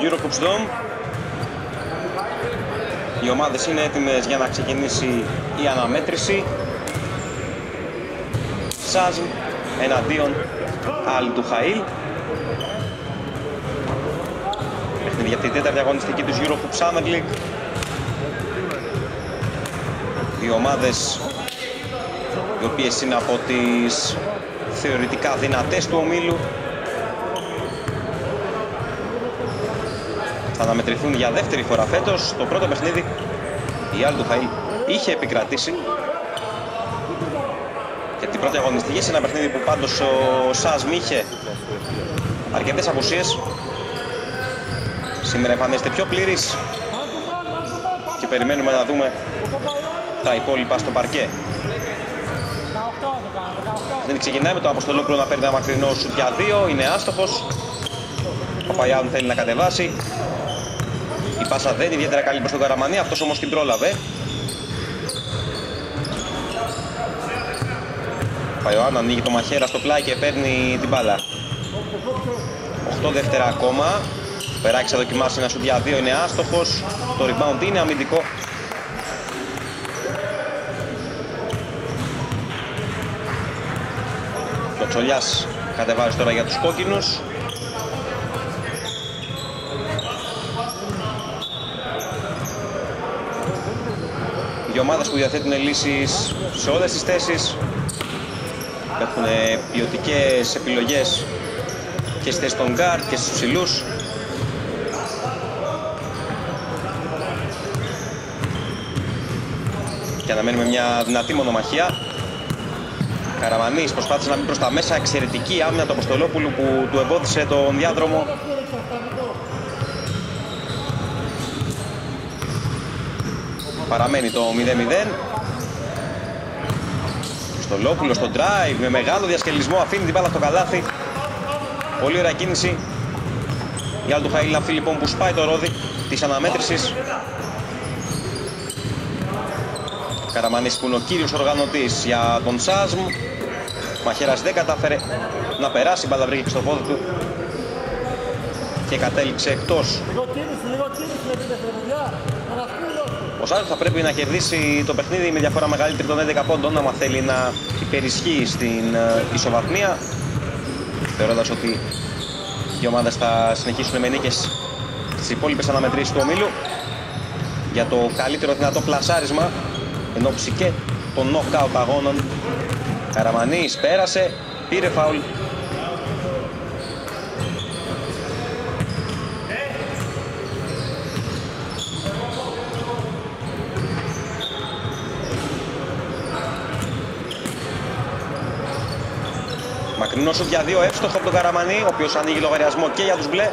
Eurocups Dome. Οι ομάδες είναι έτοιμες για να ξεκινήσει η αναμέτρηση. Σάζμ εναντίον Αλ Χαΐλ. Παιχνίδι για την τέταρτη αγωνιστική του Eurocup Summer League. Οι ομάδες οι οποίες είναι από τις θεωρητικά δυνατές του ομίλου θα αναμετρηθούν για δεύτερη φορά φέτος. Το πρώτο παιχνίδι η Άλντου Χαΐλ είχε επικρατήσει και την πρώτη αγωνιστική σε ένα παιχνίδι που πάντως ο Σάσμ είχε αρκετές απουσίες. Σήμερα εμφανίζεται πιο πλήρης και περιμένουμε να δούμε τα υπόλοιπα στο παρκέ. Δεν ξεκινάει με το Αποστολόπουλο να παίρνει ένα μακρινό σουτ για δύο, είναι άστοχος. Ο Παϊάνου θέλει να κατεβάσει. Η πάσα δεν είναι ιδιαίτερα καλή προς τον Καραμανί, αυτός όμως την πρόλαβε. Ο Παϊάνου ανοίγει το μαχαίρα στο πλάι και παίρνει την μπάλα. 8 δεύτερα ακόμα. Περάκι θα δοκιμάσει ένα σουτ για δύο, είναι άστοχος. Το rebound είναι αμυντικό Τσολιάς κατεβάζει τώρα για τους κόκκινους. Οι ομάδες που διαθέτουν λύσεις σε όλες τις θέσεις έχουν ποιοτικές επιλογές και στις των guard και στους ψηλούς. Και αναμένουμε μια δυνατή μονομαχία. Καραμανής προσπάθησε να μπει προς τα μέσα, εξαιρετική άμυνα του Αποστολόπουλου που του εμπόδισε τον διάδρομο. Παραμένει το 0-0. Αποστολόπουλο στο drive με μεγάλο διασκελισμό αφήνει την μπάλα στο καλάθι. Πολύ ωραία κίνηση. Η άλλη του Χαίλα λοιπόν που σπάει το ρόδι της αναμέτρησης. Καραμανής που είναι ο κύριος οργανωτής για τον Σάσμ. Μαχαίρας δεν κατάφερε να περάσει, μπάλα βρήκε στο πόδι του και κατέληξε εκτός. Ο Σάσμ θα πρέπει να κερδίσει το παιχνίδι με διαφορά μεγαλύτερη των 11 πόντων άμα θέλει να υπερισχύει στην ε, ισοβαθμία θεωρώντας ότι οι ομάδες θα συνεχίσουν με νίκες στις υπόλοιπες αναμετρήσεις του ομίλου για το καλύτερο δυνατό πλασάρισμα εν και των knockout αγώνων. Καραμανής πέρασε, πήρε φάουλ. Μακρινός σου για δύο εύστοχο από τον Καραμανή, ο οποίος ανοίγει λογαριασμό και για τους μπλε.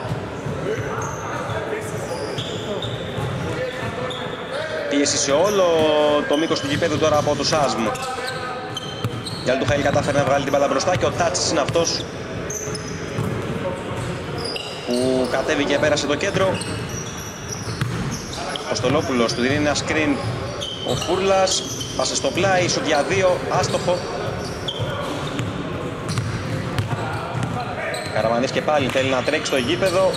πίεση σε όλο το μήκος του γηπέδου τώρα από τους Άσμ. Η άλλη του Χαίλ κατάφερε να βγάλει την μπάλα μπροστά και ο Τάτσις είναι αυτός που κατέβηκε και πέρασε το κέντρο. Ο Στολόπουλος του δίνει ένα screen ο Φούρλας, πάσε στο πλάι, σου για δύο, άστοχο. Καραμανής και πάλι θέλει να τρέξει στο γήπεδο.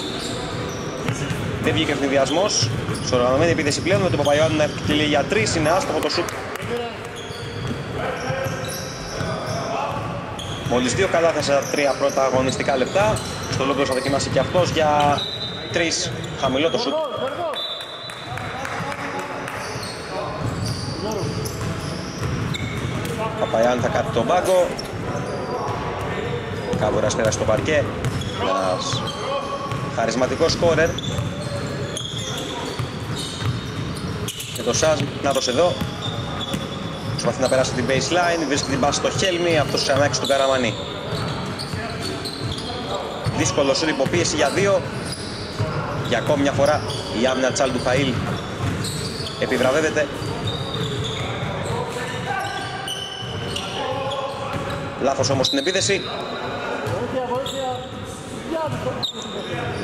Δεν βγήκε ευνηδιασμός. Στο οργανωμένη επίθεση πλέον με τον Παπαϊωάννου να εκτελεί για τρεις, είναι άστοχο το σουτ. Μόλις δύο καλά στα τρία πρώτα αγωνιστικά λεπτά. Στο λόγο θα δοκιμάσει και αυτός για τρεις χαμηλό το σουτ. Παπαϊάν θα κάτει τον πάγκο. Κάβουρας πέρασε στο παρκέ. Ένας χαρισματικός σκόρερ. Και το Σάζ, να δώσει εδώ. Προσπαθεί να περάσει την baseline, βρίσκει την πάση στο Χέλμι, αυτός ξανά στον Καραμανί. Δύσκολο σου υποπίεση για δύο. Για ακόμη μια φορά η άμυνα Τσάλ του Χαΐλ επιβραβεύεται. Λάθος όμως στην επίθεση.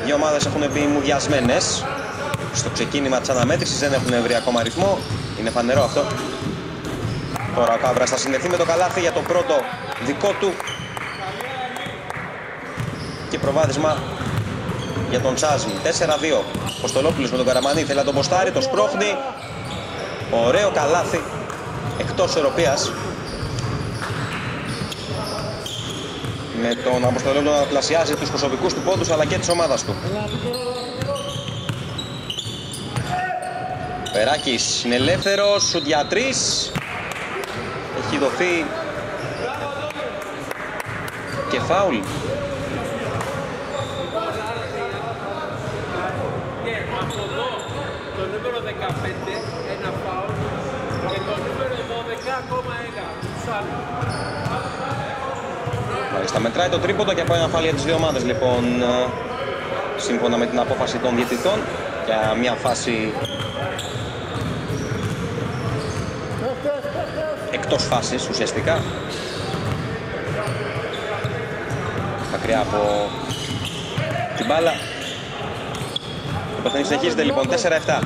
Οι ομάδες έχουν μπει μουδιασμένες στο ξεκίνημα της αναμέτρησης δεν έχουν βρει ακόμα αριθμό είναι φανερό αυτό τώρα ο Κάβρας θα συνδεθεί με το καλάθι για το πρώτο δικό του και προβάδισμα για τον Τσάζμ. 4-2. Ποστολόπουλος με τον Καραμανή θέλει να τον ποστάρει, το σπρώχνει. Ωραίο καλάθι. Εκτός Ευρωπίας. Με τον Αποστολόπουλο να πλασιάζει τους προσωπικούς του πόντους αλλά και της ομάδας του. Περάκης είναι ελεύθερος, σουτ για Έχει δοθεί και φάουλ. το νούμερο 15 ένα φάουλ και το νούμερο 12 ακόμα ένα. Μάλιστα, μετράει το τρίποντο και από ένα φάουλ για τις δύο ομάδες λοιπόν ε, σύμφωνα με την απόφαση των διαιτητών. Για μια φάση εκτός φάσης ουσιαστικά. Μακριά από την μπάλα. Το παιχνίδι συνεχίζεται λοιπόν 4-7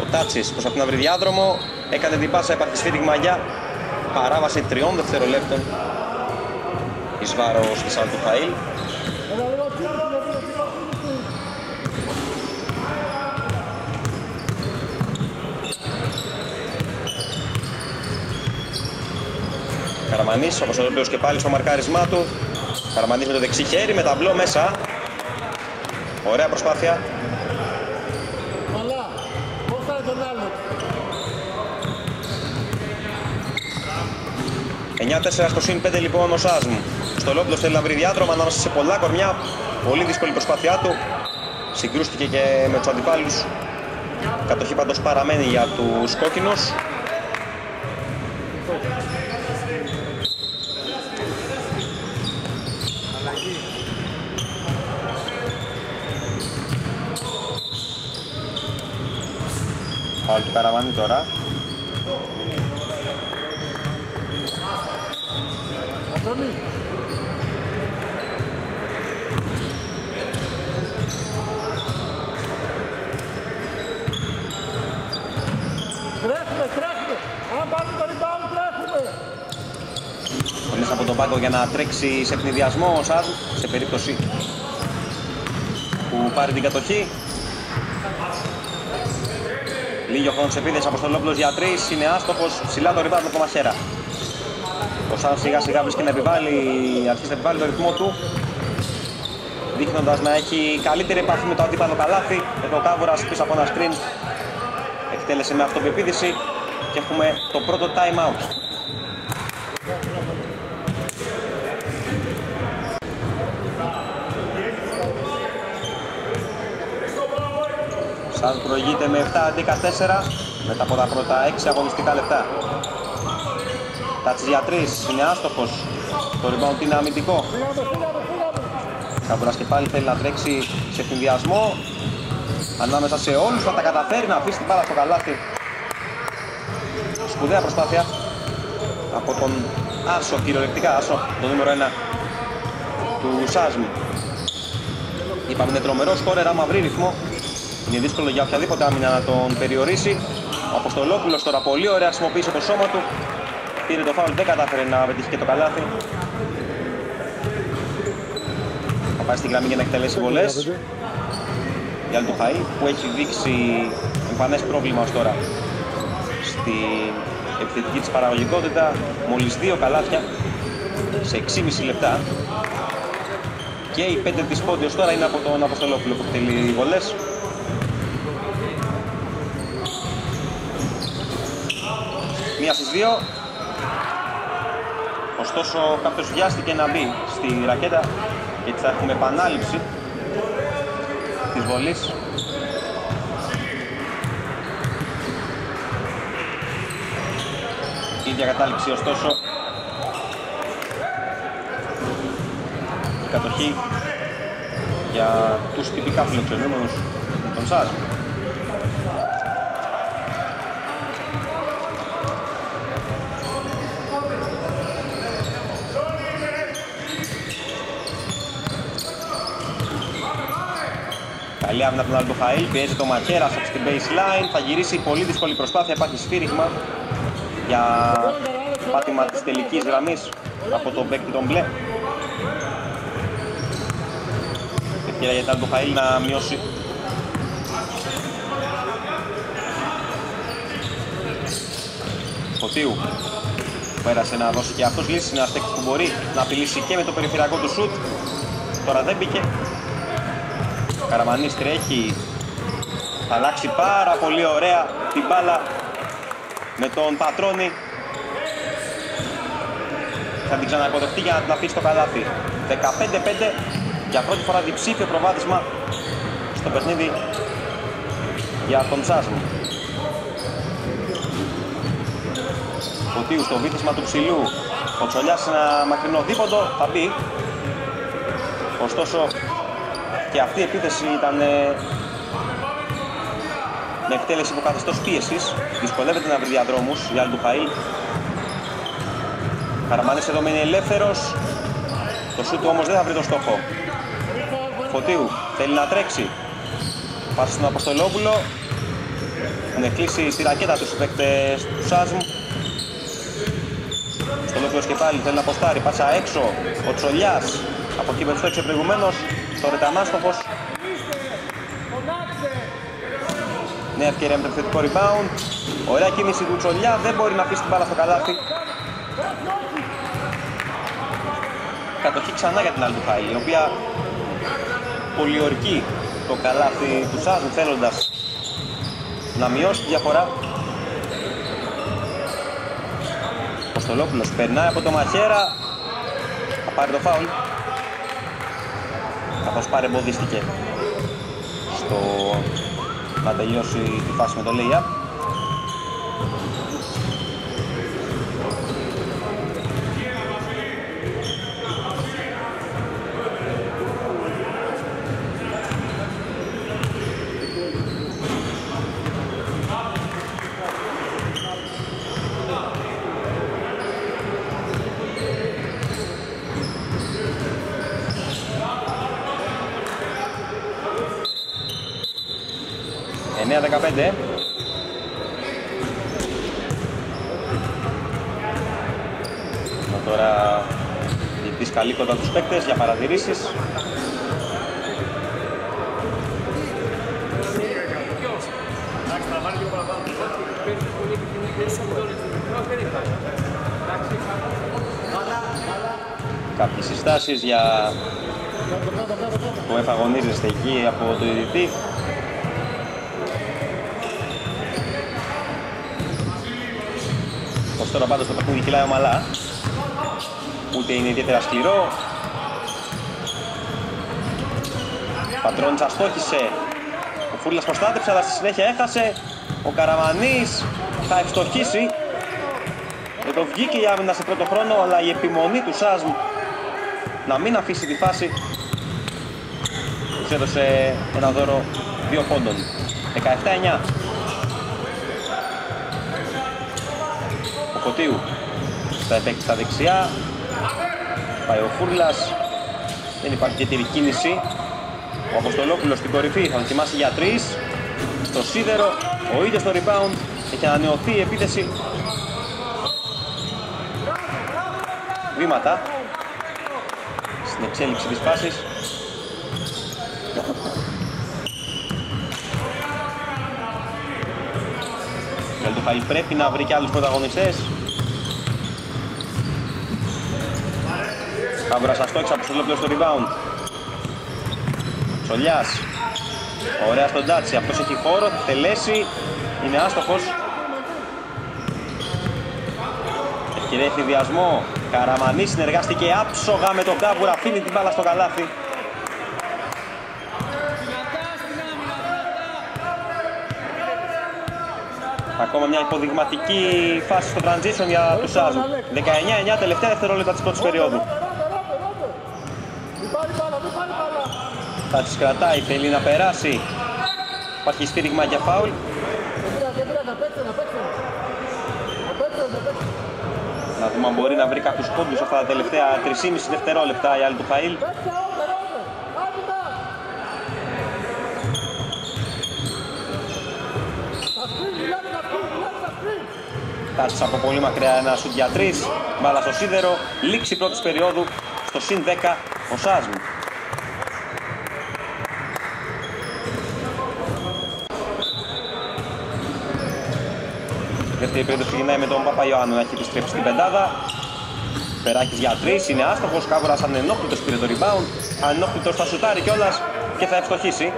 ο Τάτσης προσπαθεί να βρει διάδρομο. Έκανε την πάσα επαρχισφή την μαγιά παράβαση τριών δευτερολέπτων εις βάρος της Αλτουφαήλ Καραμανής, όπως ο και πάλι στο μαρκάρισμά του. Καραμανής με το δεξί χέρι, με ταμπλό μέσα. Ωραία προσπάθεια. Καλά. Πώς θα τον άλλο; 9-4 στο συν 5 λοιπόν ο Σάσμ. Στο Λόπλος θέλει να βρει διάδρομα ανάμεσα σε πολλά κορμιά. Πολύ δύσκολη προσπάθειά του. Συγκρούστηκε και με τους αντιπάλους. Κατοχή πάντως παραμένει για τους κόκκινους. Φάουλ του Καραβάνη τώρα. Αντώνη. Τρέχουμε, τρέχουμε. Αν πάρουμε το rebound, τρέχουμε. Μέσα από τον πάγκο για να τρέξει σε πνιδιασμό ο Σάζ σε περίπτωση που πάρει την κατοχή. Λίγη ο χρόνος επίθεση, Αποστολόπουλος για τρεις, είναι άστοχος, ψηλά το rebound με το μαχαίρα. Ο Σαν σιγά σιγά βρίσκει να επιβάλλει, αρχίζει να επιβάλλει το ρυθμό του δείχνοντας να έχει καλύτερη επαφή με το αντίπαλο καλάθι. Εδώ ο Κάβουρας πίσω από ένα screen εκτέλεσε με αυτοπεποίθηση και έχουμε το πρώτο time out. Σαν προηγείται με 7 αντί 14 μετά από τα πρώτα 6 αγωνιστικά λεπτά. Τάτσις για 3, είναι άστοχος. Το rebound είναι αμυντικό. Καβουράς και πάλι θέλει να τρέξει σε συνδυασμό. Ανάμεσα σε όλους θα τα καταφέρει να αφήσει την μπάλα στο καλάθι. Σπουδαία προσπάθεια από τον Άσο, κυριολεκτικά Άσο, το νούμερο 1 του Σάσμι. Είπαμε είναι τρομερό σκόρερ, άμα βρει ρυθμό είναι δύσκολο για οποιαδήποτε άμυνα να τον περιορίσει. Ο Αποστολόπουλος τώρα πολύ ωραία χρησιμοποίησε το σώμα του. Πήρε το φάουλ, δεν κατάφερε να πετύχει και το καλάθι. Θα πάει στην γραμμή για να εκτελέσει βολές. Για το Χαΐ που έχει δείξει εμφανές πρόβλημα ως τώρα στην επιθετική της παραγωγικότητα. Μόλις δύο καλάθια σε 6,5 λεπτά. Και οι 5 της πόντιος τώρα είναι από τον Αποστολόπουλο που εκτελεί βολές. Μία στις δύο. Ωστόσο κάποιος βιάστηκε να μπει στη ρακέτα γιατί θα έχουμε επανάληψη της βολής. Η ίδια κατάληψη ωστόσο η κατοχή για τους τυπικά φιλοξενούμενους των ΣΑΣ. Καλή άμυνα από τον Αλτοφαήλ, πιέζει το Μαχέρα από στην baseline, θα γυρίσει πολύ δύσκολη προσπάθεια, υπάρχει σφύριγμα για πάτημα της τελικής γραμμής από τον παίκτη τον μπλε. Ευκαιρία για την Χαΐλ να μειώσει. Φωτίου. Πέρασε να δώσει και αυτός λύση, είναι ένας που μπορεί να απειλήσει και με το περιφερειακό του σουτ. Τώρα δεν μπήκε Καραμανής τρέχει θα αλλάξει πάρα πολύ ωραία την μπάλα με τον Πατρόνη θα την ξανακοδευτεί για να την αφήσει στο καλάθι. 15-5 για πρώτη φορά διψήφιο προβάδισμα στο παιχνίδι για τον Τσάσμου Φωτίου στο βήθισμα του ψηλού. Ο Τσολιάς ένα μακρινό δίποντο. Θα μπει. Ωστόσο και αυτή η επίθεση ήταν ε, με εκτέλεση από καθεστώς πίεσης. Δυσκολεύεται να βρει διαδρόμους. Για Αλντουχαήλ Καραμανής εδώ μένει ελεύθερος. Το σούτ όμως δεν θα βρει το στόχο. Φωτίου θέλει να τρέξει. Πάση στον Αποστολόπουλο. Έχουν κλείσει στη ρακέτα τους παίκτες του Σάσμου Αποστολόπουλος και πάλι θέλει να αποστάρει. Πάσα έξω. Ο Τσολιάς. Από εκεί που το προηγουμένως τώρα ήταν άστοχος Νέα ευκαιρία με το επιθετικό rebound. Ωραία κίνηση του Τσολιά, δεν μπορεί να αφήσει την μπάλα στο καλάθι. Κατοχή ξανά για την άλλη του Χάιλ, η οποία πολιορκεί το καλάθι του Σάζου θέλοντας να μειώσει τη διαφορά. Κωστολόπουλος περνάει από το μαχαίρα, θα πάρει το φάουλ. Καθώς παρεμποδίστηκε στο να τελειώσει τη φάση με το lay-up. Τώρα διετής καλή κοντά τους παίκτες για παρατηρήσεις. Κάποιες συστάσεις για που εφαγωνίζεστε εκεί από το ειδητή. Ως τώρα πάντως το παιχνίδι κυλάει ομαλά. Ούτε είναι ιδιαίτερα σκληρό. Πατρώνης αστόχησε. Ο Φούρλας προστάτεψε αλλά στη συνέχεια έχασε. Ο Καραμανής θα ευστοχίσει. Δεν το βγήκε η άμυνα σε πρώτο χρόνο αλλά η επιμονή του Σάσμ να μην αφήσει τη φάση. Τους έδωσε ένα δώρο δύο πόντων. 17-9 ο Φωτίου θα επέκτει στα δεξιά. Πάει ο Φούρλας. Δεν υπάρχει ιδιαίτερη κίνηση. Ο Αποστολόπουλος στην κορυφή θα δοκιμάσει για τρεις. Στο σίδερο ο ίδιος στο rebound. Έχει ανανεωθεί η επίθεση. Βήματα στην εξέλιξη της φάσης. Χαλ πρέπει να βρει και άλλους πρωταγωνιστές. Κάβουρας αστόχησε από στο στο rebound. Σολιάς Ωραία στον Τάτσι, αυτός έχει χώρο, θα τελέσει Είναι άστοχος. Ευκαιρία εφηδιασμό Καραμανή συνεργάστηκε άψογα με τον Κάβουρα Αφήνει την μπάλα στο καλάθι Ακόμα μια υποδειγματική φάση στο transition για τους Άζου. 19-9 τελευταία δευτερόλεπτα της πρώτης περίοδου. Θα τις κρατάει, θέλει να περάσει. Υπάρχει στήριγμα για φάουλ. Να δούμε αν μπορεί να βρει κάποιους πόντους αυτά τα τελευταία 3,5 δευτερόλεπτα η άλλη του Χαΐλ. Τάτσις από πολύ μακριά ένας σουτ για τρεις. Μπάλα στο σίδερο. Λήξη πρώτης περίοδου στο συν 10 ο Σάσμου. Δεύτερη περίοδο ξεκινάει με τον Παπαϊωάννου να έχει επιστρέψει στην πεντάδα. Περάκης για τρεις, είναι άστοχος, Κάβουρας ανενόχλητος πήρε το rebound. Ανενόχλητος θα σουτάρει κιόλας και θα ευστοχίσει.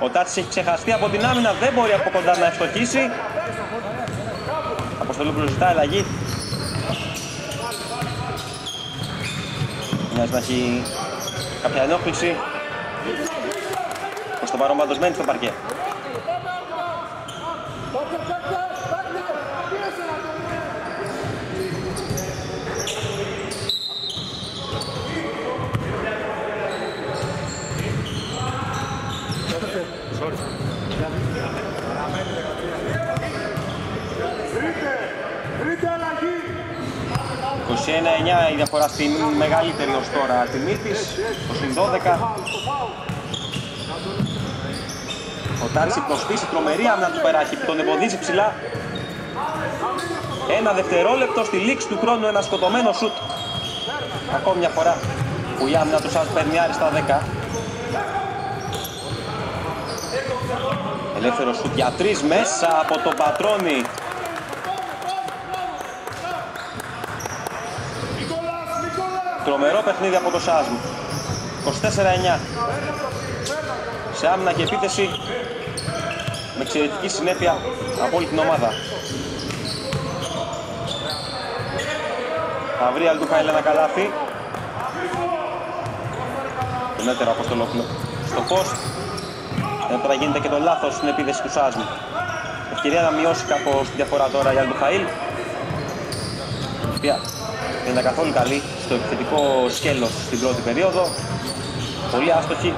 Ο Τάτσης έχει ξεχαστεί από την άμυνα, δεν μπορεί από κοντά να ευστοχίσει. Αποστολόπουλος ζητά αλλαγή. Μοιάζει να έχει κάποια ενόχληση. Προς το παρόν πάντως μένει στο παρκέ. Τρίτη αλλαγή. 21-9 η διαφορά στην μεγαλύτερη ως τώρα τιμή της, το συν 12. Ο Τάτσι προσπίσει τρομερή άμυνα του Περάχη που τον εμποδίζει ψηλά. Ένα δευτερόλεπτο στη λήξη του χρόνου ένα σκοτωμένο σουτ. Ακόμη μια φορά που η άμυνα του σας παίρνει άριστα 10. Ελεύθερο σουτ για τρεις μέσα από τον Πατρόνι. Τρομερό παιχνίδι από το Σάσμ. 24-9. Σε άμυνα και επίθεση με εξαιρετική συνέπεια από όλη την ομάδα. Θα βρει Αλτουχάιλ ένα καλάθι. Τον έτερο Αποστολόπουλο στο post. Ενώ τώρα γίνεται και το λάθος στην επίθεση του Σάσμ. Ευκαιρία να μειώσει κάπως τη διαφορά τώρα η Αλτουχαήλ. Η οποία δεν ήταν καθόλου καλή στο επιθετικό σκέλος στην πρώτη περίοδο. Πολύ άστοχη.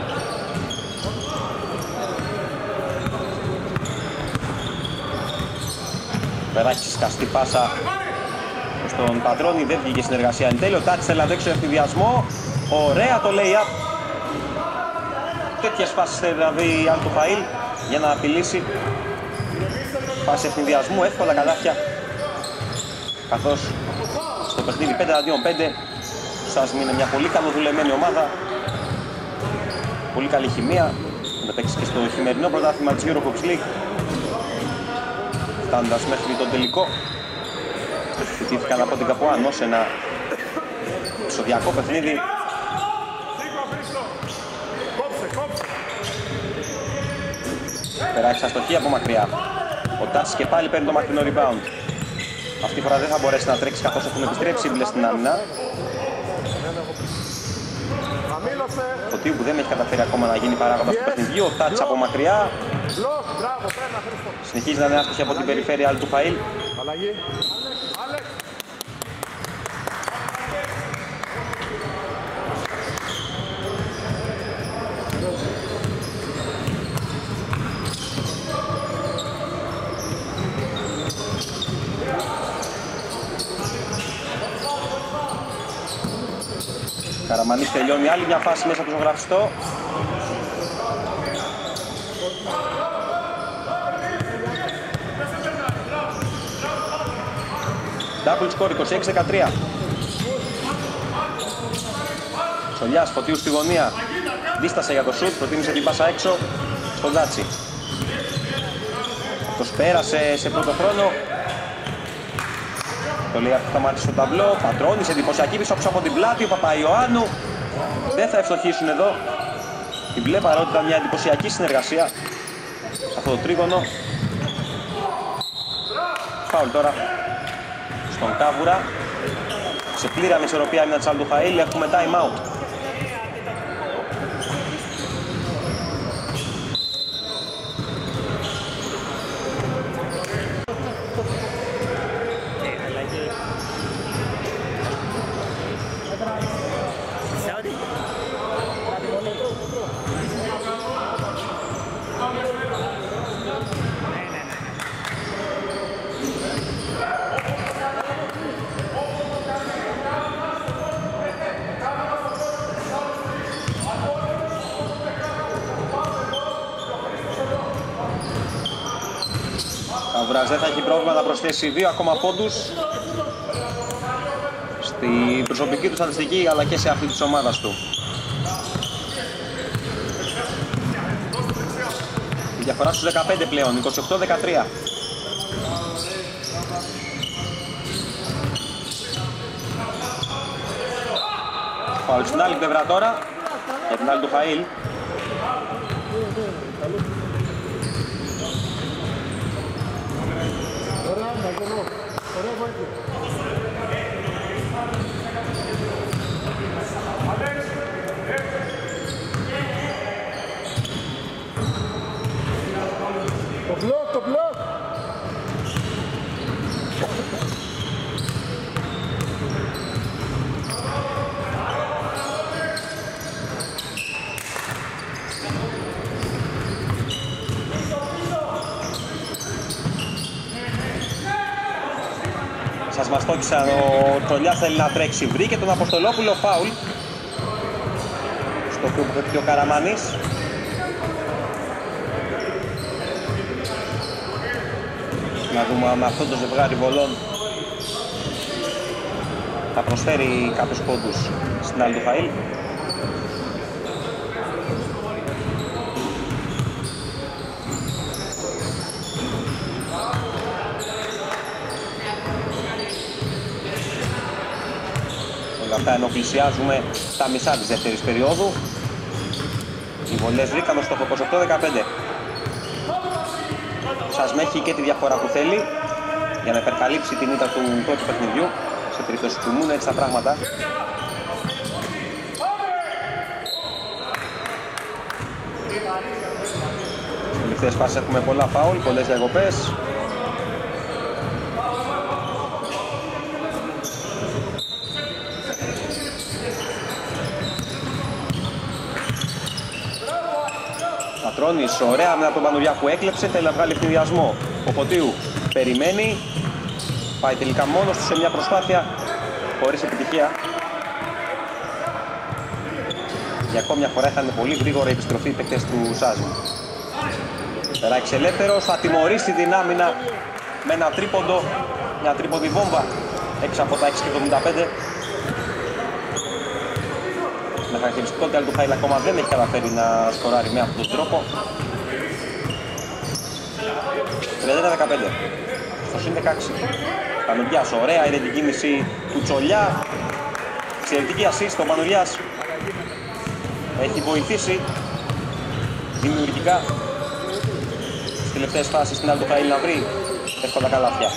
Περάχει σκαστή πάσα στον Πατρόνι, δεν βγήκε συνεργασία εν τέλει. Ο Τάτσι θέλει να δέξει ευθυδιασμό. Ωραία το lay-up. Τέτοιες φάσεις θέλει να δει η Αλτουχαήλ για να απειλήσει. Φάση ευθυδιασμού, εύκολα καλάθια. Καθώς στο παιχνίδι 5 αντίον 5 σας είναι μια πολύ καλοδουλεμένη ομάδα πολύ καλή χημεία να παίξεις και στο χειμερινό πρωτάθλημα της Eurocups League φτάνοντας μέχρι τον τελικό Φοιτήθηκαν από την Καπουάνο σε ένα εξωδιακό παιχνίδι Περάσει αστοχή από μακριά ο Τάτσης και πάλι παίρνει το μακρινό rebound αυτή τη φορά δεν θα μπορέσει να τρέξει καθώς έχουν επιστρέψει οι στην άμυνα. Χαμήλωσε. Το τύπο που δεν έχει καταφέρει ακόμα να γίνει παράγοντας του παιχνιδιού. Ο Τάτς από μακριά. Λος, μπράβο, τρένα Χρήστο. Συνεχίζει να είναι άστοχη από την περιφέρεια του Φαΐλ. Αλλαγή. Άλεξ. Καραμανής τελειώνει άλλη μια φάση μέσα από το ζωγραφιστό. Double score 26-13. Σολιάς Φωτίους στη γωνία. Δίστασε για το σουτ, προτίμησε την πάσα έξω στον Δάτσι. Αυτός πέρασε σε πρώτο χρόνο. Το λέει αυτό σταμάτησε στο ταμπλό. Πατρώνησε εντυπωσιακή πίσω από την πλάτη. Ο Παπαϊωάννου δεν θα ευστοχήσουν εδώ. Την μπλε παρότι ήταν μια εντυπωσιακή συνεργασία σε αυτό το τρίγωνο. Φάουλ τώρα στον Κάβουρα. Σε πλήρη ανισορροπία άμυνα της Αλντουχαήλ έχουμε time out. Καβουράς δεν θα έχει πρόβλημα να προσθέσει δύο ακόμα πόντους στην προσωπική του στατιστική αλλά και σε αυτή της ομάδας του. Διαφορά στους 15 πλέον, 28-13. Φάουλ στην άλλη πλευρά τώρα, για την άλλη του Χαΐλ. Ωραία, Μάγκη. Το Σας μαστόκισαν, ο Τρολιάς θέλει να τρέξει. Βρήκε τον Αποστολόπουλο φάουλ. Στο οποίο που ο Καραμανής. Να δούμε αν αυτό το ζευγάρι βολών θα προσφέρει κάποιους πόντους στην άλλη του Χαΐλ. Όλα αυτά ενώ πλησιάζουμε στα μισά της δεύτερης περίοδου. Οι βολές βρήκαν στο 28-15. Σας έχει και τη διαφορά που θέλει για να υπερκαλύψει την ήττα του πρώτου παιχνιδιού σε περίπτωση που μείνουν έτσι τα πράγματα. Στις τελευταίες φάσεις έχουμε πολλά φάουλ, πολλές διακοπές. Πατρώνης, ωραία με τον Πανουριά που έκλεψε, θέλει να βγάλει ευθυνδιασμό. Ο Φωτίου περιμένει, πάει τελικά μόνος του σε μια προσπάθεια χωρίς επιτυχία. Για ακόμη μια φορά είχαν πολύ γρήγορα επιστροφή οι παίκτες του Σάζου. Περάξει ελεύθερος, θα τιμωρήσει την άμυνα με ένα τρίποντο, μια τρίποντη βόμβα έξω από τα 6,75. Με χαρακτηριστικό ότι του Χάιλ ακόμα δεν έχει καταφέρει να σκοράρει με αυτόν τον τρόπο. 31-15. Στο συν 16. Πανουριάς, ωραία είναι την κίνηση του Τσολιά. Εξαιρετική assist ο Πανουριάς. Έχει βοηθήσει δημιουργικά στις τελευταίες φάσεις στην άλλη του Χάιλ να βρει εύκολα καλάθια.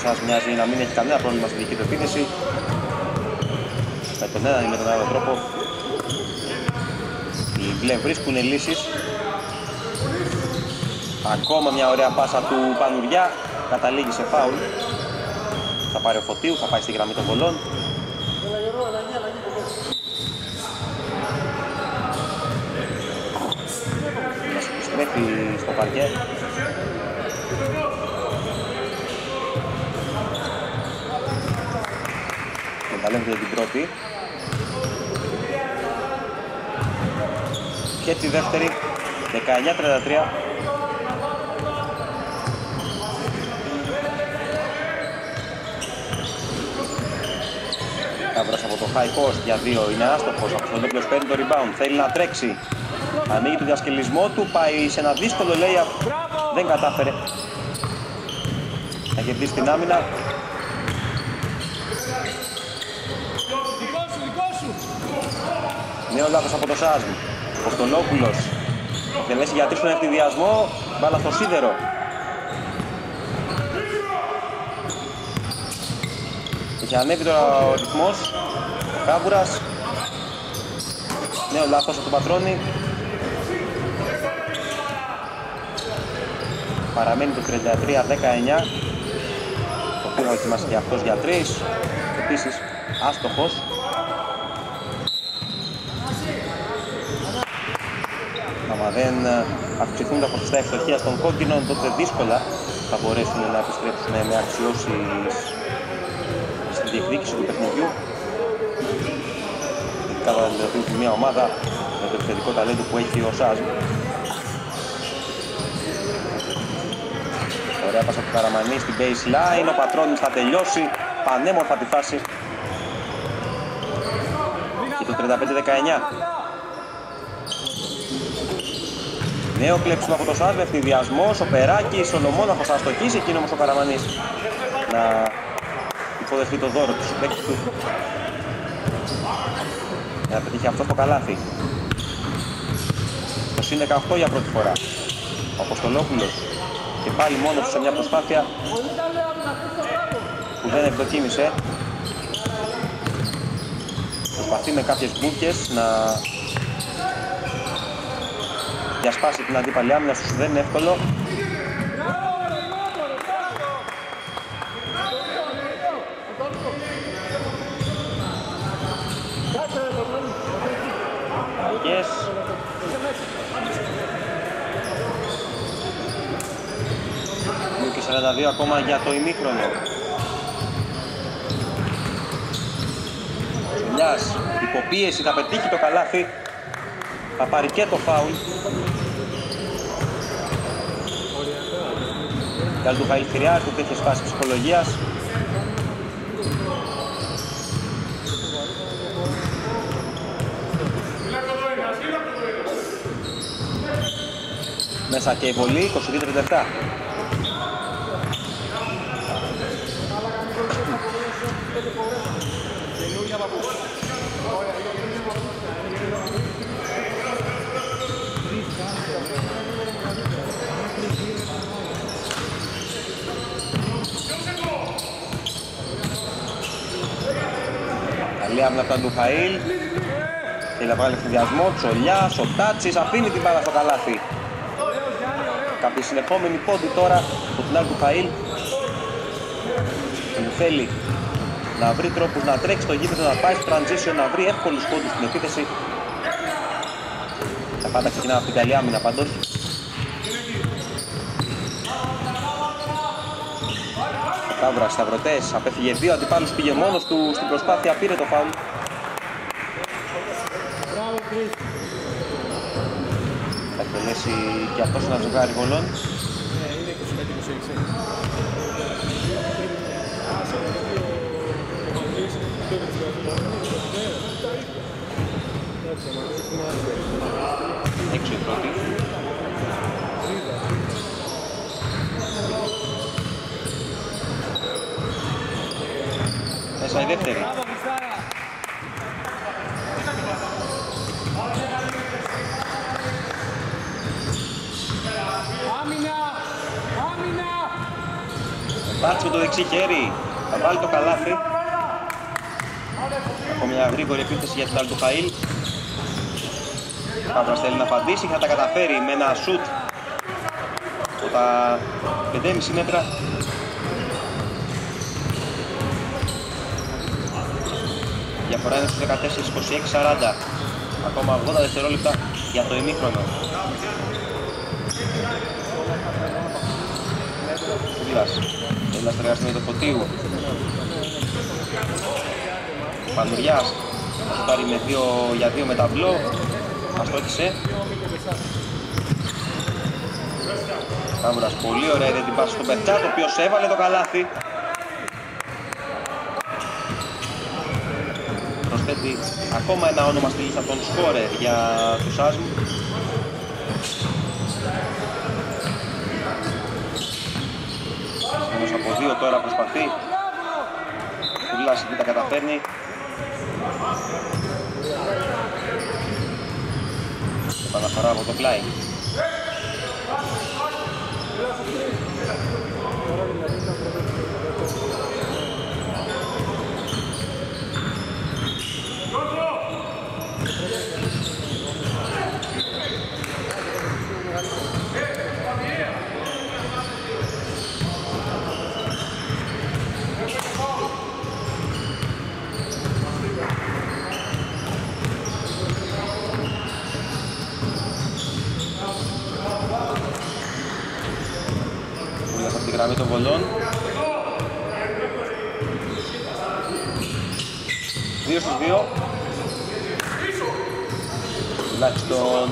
Ο Σάς μοιάζει να μην έχει κανένα πρόβλημα στη δική του επίθεση. Με τον ένα ή με τον άλλο τρόπο. Οι μπλε βρίσκουν λύσεις. Ακόμα μια ωραία πάσα του Πανουριά. Καταλήγει σε φάουλ. Θα πάρει ο Φωτίου, θα πάει στη γραμμή των βολών. Μας επιστρέφει στο παρκέ. Εκμεταλλεύεται την πρώτη. Και τη δεύτερη. 19-33. Κάβρας από το high post για δύο είναι άστοχος. Από τον Δόπλος παίρνει το rebound. Θέλει να τρέξει. Ανοίγει το διασκελισμό του. Πάει σε ένα δύσκολο layup. Δεν κατάφερε. Θα κερδίσει την άμυνα. Δικό σου, δικό σου. Νέο λάθος από το Σάσμ. Κοστολόπουλος. Εκτελέσει για τρεις στον ευθυδιασμό. Μπάλα στο σίδερο. Είχε ανέβει τώρα ο ρυθμός. Ο Κάμπουρας. Νέο λάθος από τον Πατρώνη. Παραμένει το 33-19. Το οποίο θα δοκιμάσει και αυτός για τρεις. Επίσης άστοχος. Δεν ε, αυξηθούν τα ποσοστά ευστοχίας των κόκκινων, τότε δύσκολα θα μπορέσουν να επιστρέψουν με αξιώσεις στη διεκδίκηση του παιχνιδιού. Ειδικά δηλαδή μια ομάδα με το επιθετικό ταλέντο που έχει ο Σάζ. Ωραία πάσα του Καραμανή στην baseline, ο Πατρώνης θα τελειώσει πανέμορφα τη φάση. Και το 35-19. Νέο κλέψιμο από το Σάρβε, ευθυδιασμός, ο Περάκης, ο Λομόναχος θα στοχίσει, εκείνο όμως ο Καραμανής να υποδεχτεί το δώρο του συμπέκτη του. Για να πετύχει αυτό το καλάθι. Το συν 18 για πρώτη φορά. Ο Αποστολόπουλος και πάλι μόνος του σε μια προσπάθεια που δεν ευδοκίμησε. Προσπαθεί με κάποιες μπουκες να διασπάσει την αντίπαλη άμυνα σου δεν είναι εύκολο. Αλλαγές. Δύο και 42 ακόμα για το ημίχρονο. Ζουλιάς, υποπίεση, θα πετύχει το καλάθι. Θα πάρει και το φάουλ. Του Χαίλ Θηριάρτου, τέτοιες φάσεις ψυχολογίας. Μέσα και η βολή, 22-37. Καλή άμυνα από τον Ντουχαήλ. Θέλει να βγάλει ευθυδιασμό, Τσολιάς, ο Τάτσης αφήνει την μπάλα στο καλάθι. Κάποιοι συνεχόμενοι πόντοι τώρα από την άλλη του Χαΐλ που θέλει να βρει τρόπους να τρέξει το γήπεδο, να πάει στο transition, να βρει εύκολους πόντους στην επίθεση. Τα πάντα ξεκινά από την καλή άμυνα πάντως. Σταύρα, σταυρωτές, απέφυγε δύο αντιπάλους, πήγε μόνος του στην προσπάθεια, πήρε το φάουλ. Θα εκτελέσει και αυτός ένα ζευγάρι βολών. Έξω η πρώτη. Μέσα η δεύτερη. Άμυνα! Άμυνα! Μπάτς με το δεξί χέρι. Θα βάλει το καλάθι. Από μια γρήγορη επίθεση για την άλλη του Χαΐλ. Παύρας θέλει να απαντήσει, θα τα καταφέρει με ένα σουτ από τα 5,5 μέτρα. Διαφορά είναι στους 14-26-40. Ακόμα 80 δευτερόλεπτα για το ημίχρονο. Κούκλας. Θέλει να συνεργαστεί με το Φωτίου. Πανουριάς. Θα σου πάρει με δύο, για δύο με ταμπλό. Αστόχησε. Κάμουρας πολύ ωραία είδε την πάση στον Περτσά, το οποίος έβαλε το καλάθι. Ακόμα ένα όνομα στη λίστα των σκόρερ για τους Άσμ. Ένας από δύο τώρα προσπαθεί. Κουλάς δεν τα καταφέρνει. Επαναφορά από το πλάι. Γραμμή των βολών. Δύο στους δύο. Τουλάχιστον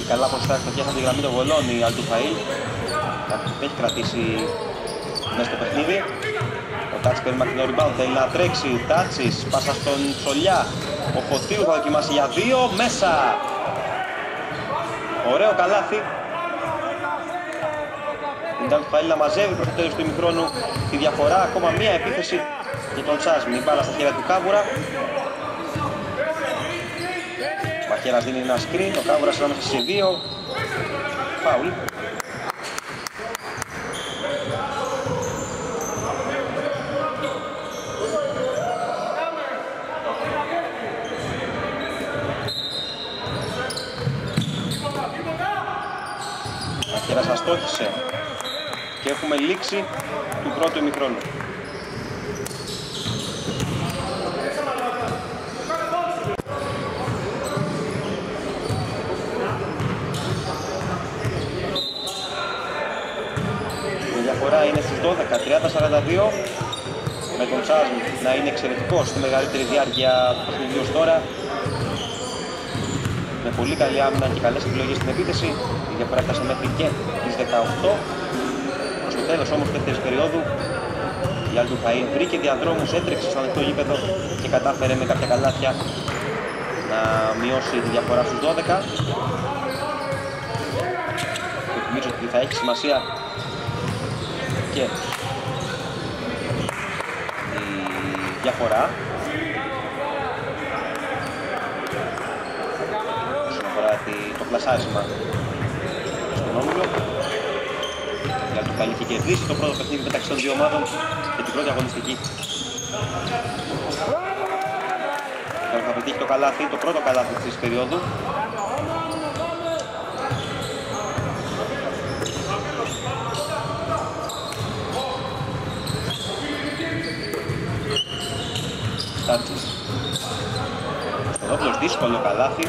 η καλά μπροστά στο από τη γραμμή των βολών η Αλτουφαήλ. Κάτι που έχει κρατήσει μέσα στο παιχνίδι. Ο Τάτσι παίρνει μακρινό rebound, θέλει να τρέξει. Τάτσις, πάσα στον Ψολιά. Ο Φωτίου θα δοκιμάσει για δύο, μέσα. Ωραίο καλάθι. Ήταν του να μαζεύει προς το τέλος του ημιχρόνου τη διαφορά. Ακόμα μία επίθεση για τον Τσάσμι. Η μπάλα στα χέρια του Κάβουρα. Ο Μαχαίρας δίνει ένα screen. Ο Κάβουρας ανάμεσα σε δύο. Φάουλ. Μαχαίρας αστόχησε και έχουμε λήξη του πρώτου ημιχρόνου. Η διαφορά είναι στους 12, 30-42 με τον Τσάζμ να είναι εξαιρετικός στη μεγαλύτερη διάρκεια του παιχνιδιού ως τώρα. Με πολύ καλή άμυνα και καλές επιλογές στην επίθεση. Η διαφορά έφτασε μέχρι και τις 18 στο τέλος όμως της δεύτερης περίοδου η Αλτουχαΐν βρήκε διαδρόμους, έτρεξε στο ανοιχτό γήπεδο και κατάφερε με κάποια καλάθια να μειώσει τη διαφορά στους 12 και θυμίζω ότι θα έχει σημασία και η διαφορά. Όσον αφορά τη- το πλασάρισμα στον όμιλο για το καλή είχε κερδίσει το πρώτο παιχνίδι μεταξύ των δύο ομάδων και την πρώτη αγωνιστική Τώρα θα πετύχει το καλάθι, το πρώτο καλάθι της περίοδου Στάτσης. Στοδόπλος δύσκολο καλάθι.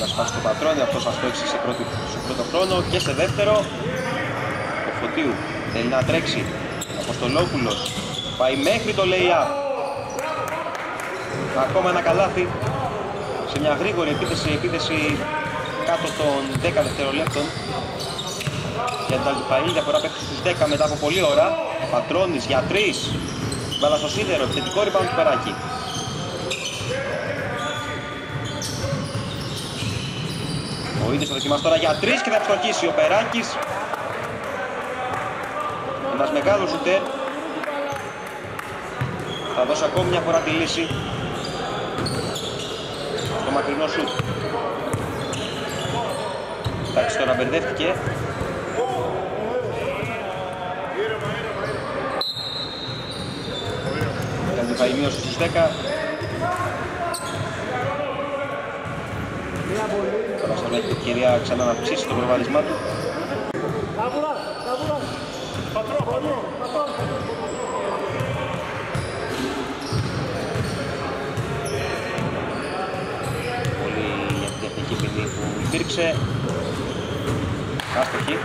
Θα σπάσει το πατρόνι, αυτός μας το έξι σε πρώτο, σε πρώτο χρόνο και σε δεύτερο. Ο Φωτίου θέλει να τρέξει. Ο Αποστολόπουλος πάει μέχρι το lay-up. Ακόμα ένα καλάθι σε μια γρήγορη επίθεση, επίθεση κάτω των 10 δευτερολέπτων. Για τον Αλτιφαήλ, διαφορά παίξει στους 10 μετά από πολλή ώρα. Πατρώνης για 3 Μπάλα στο σίδερο, επιθετικό rebound του Περάκη Ο ίδιος θα δοκιμάσει τώρα για 3 και θα ευστοχίσει ο Περάκης Ένας μεγάλος σουτέρ θα δώσει ακόμη μια φορά τη λύση στο μακρινό σουτ. Εντάξει, τώρα μπερδεύτηκε. Κάνει πάει μείωση στους 10. Τώρα στον έχει την κυρία ξανά να αυξήσει το προβάδισμά του. Καβουράς, καβουράς. Πατρό, πατρό, πατρό. Πολύ για την τεχνική ποινή που υπήρξε. Άστοχη.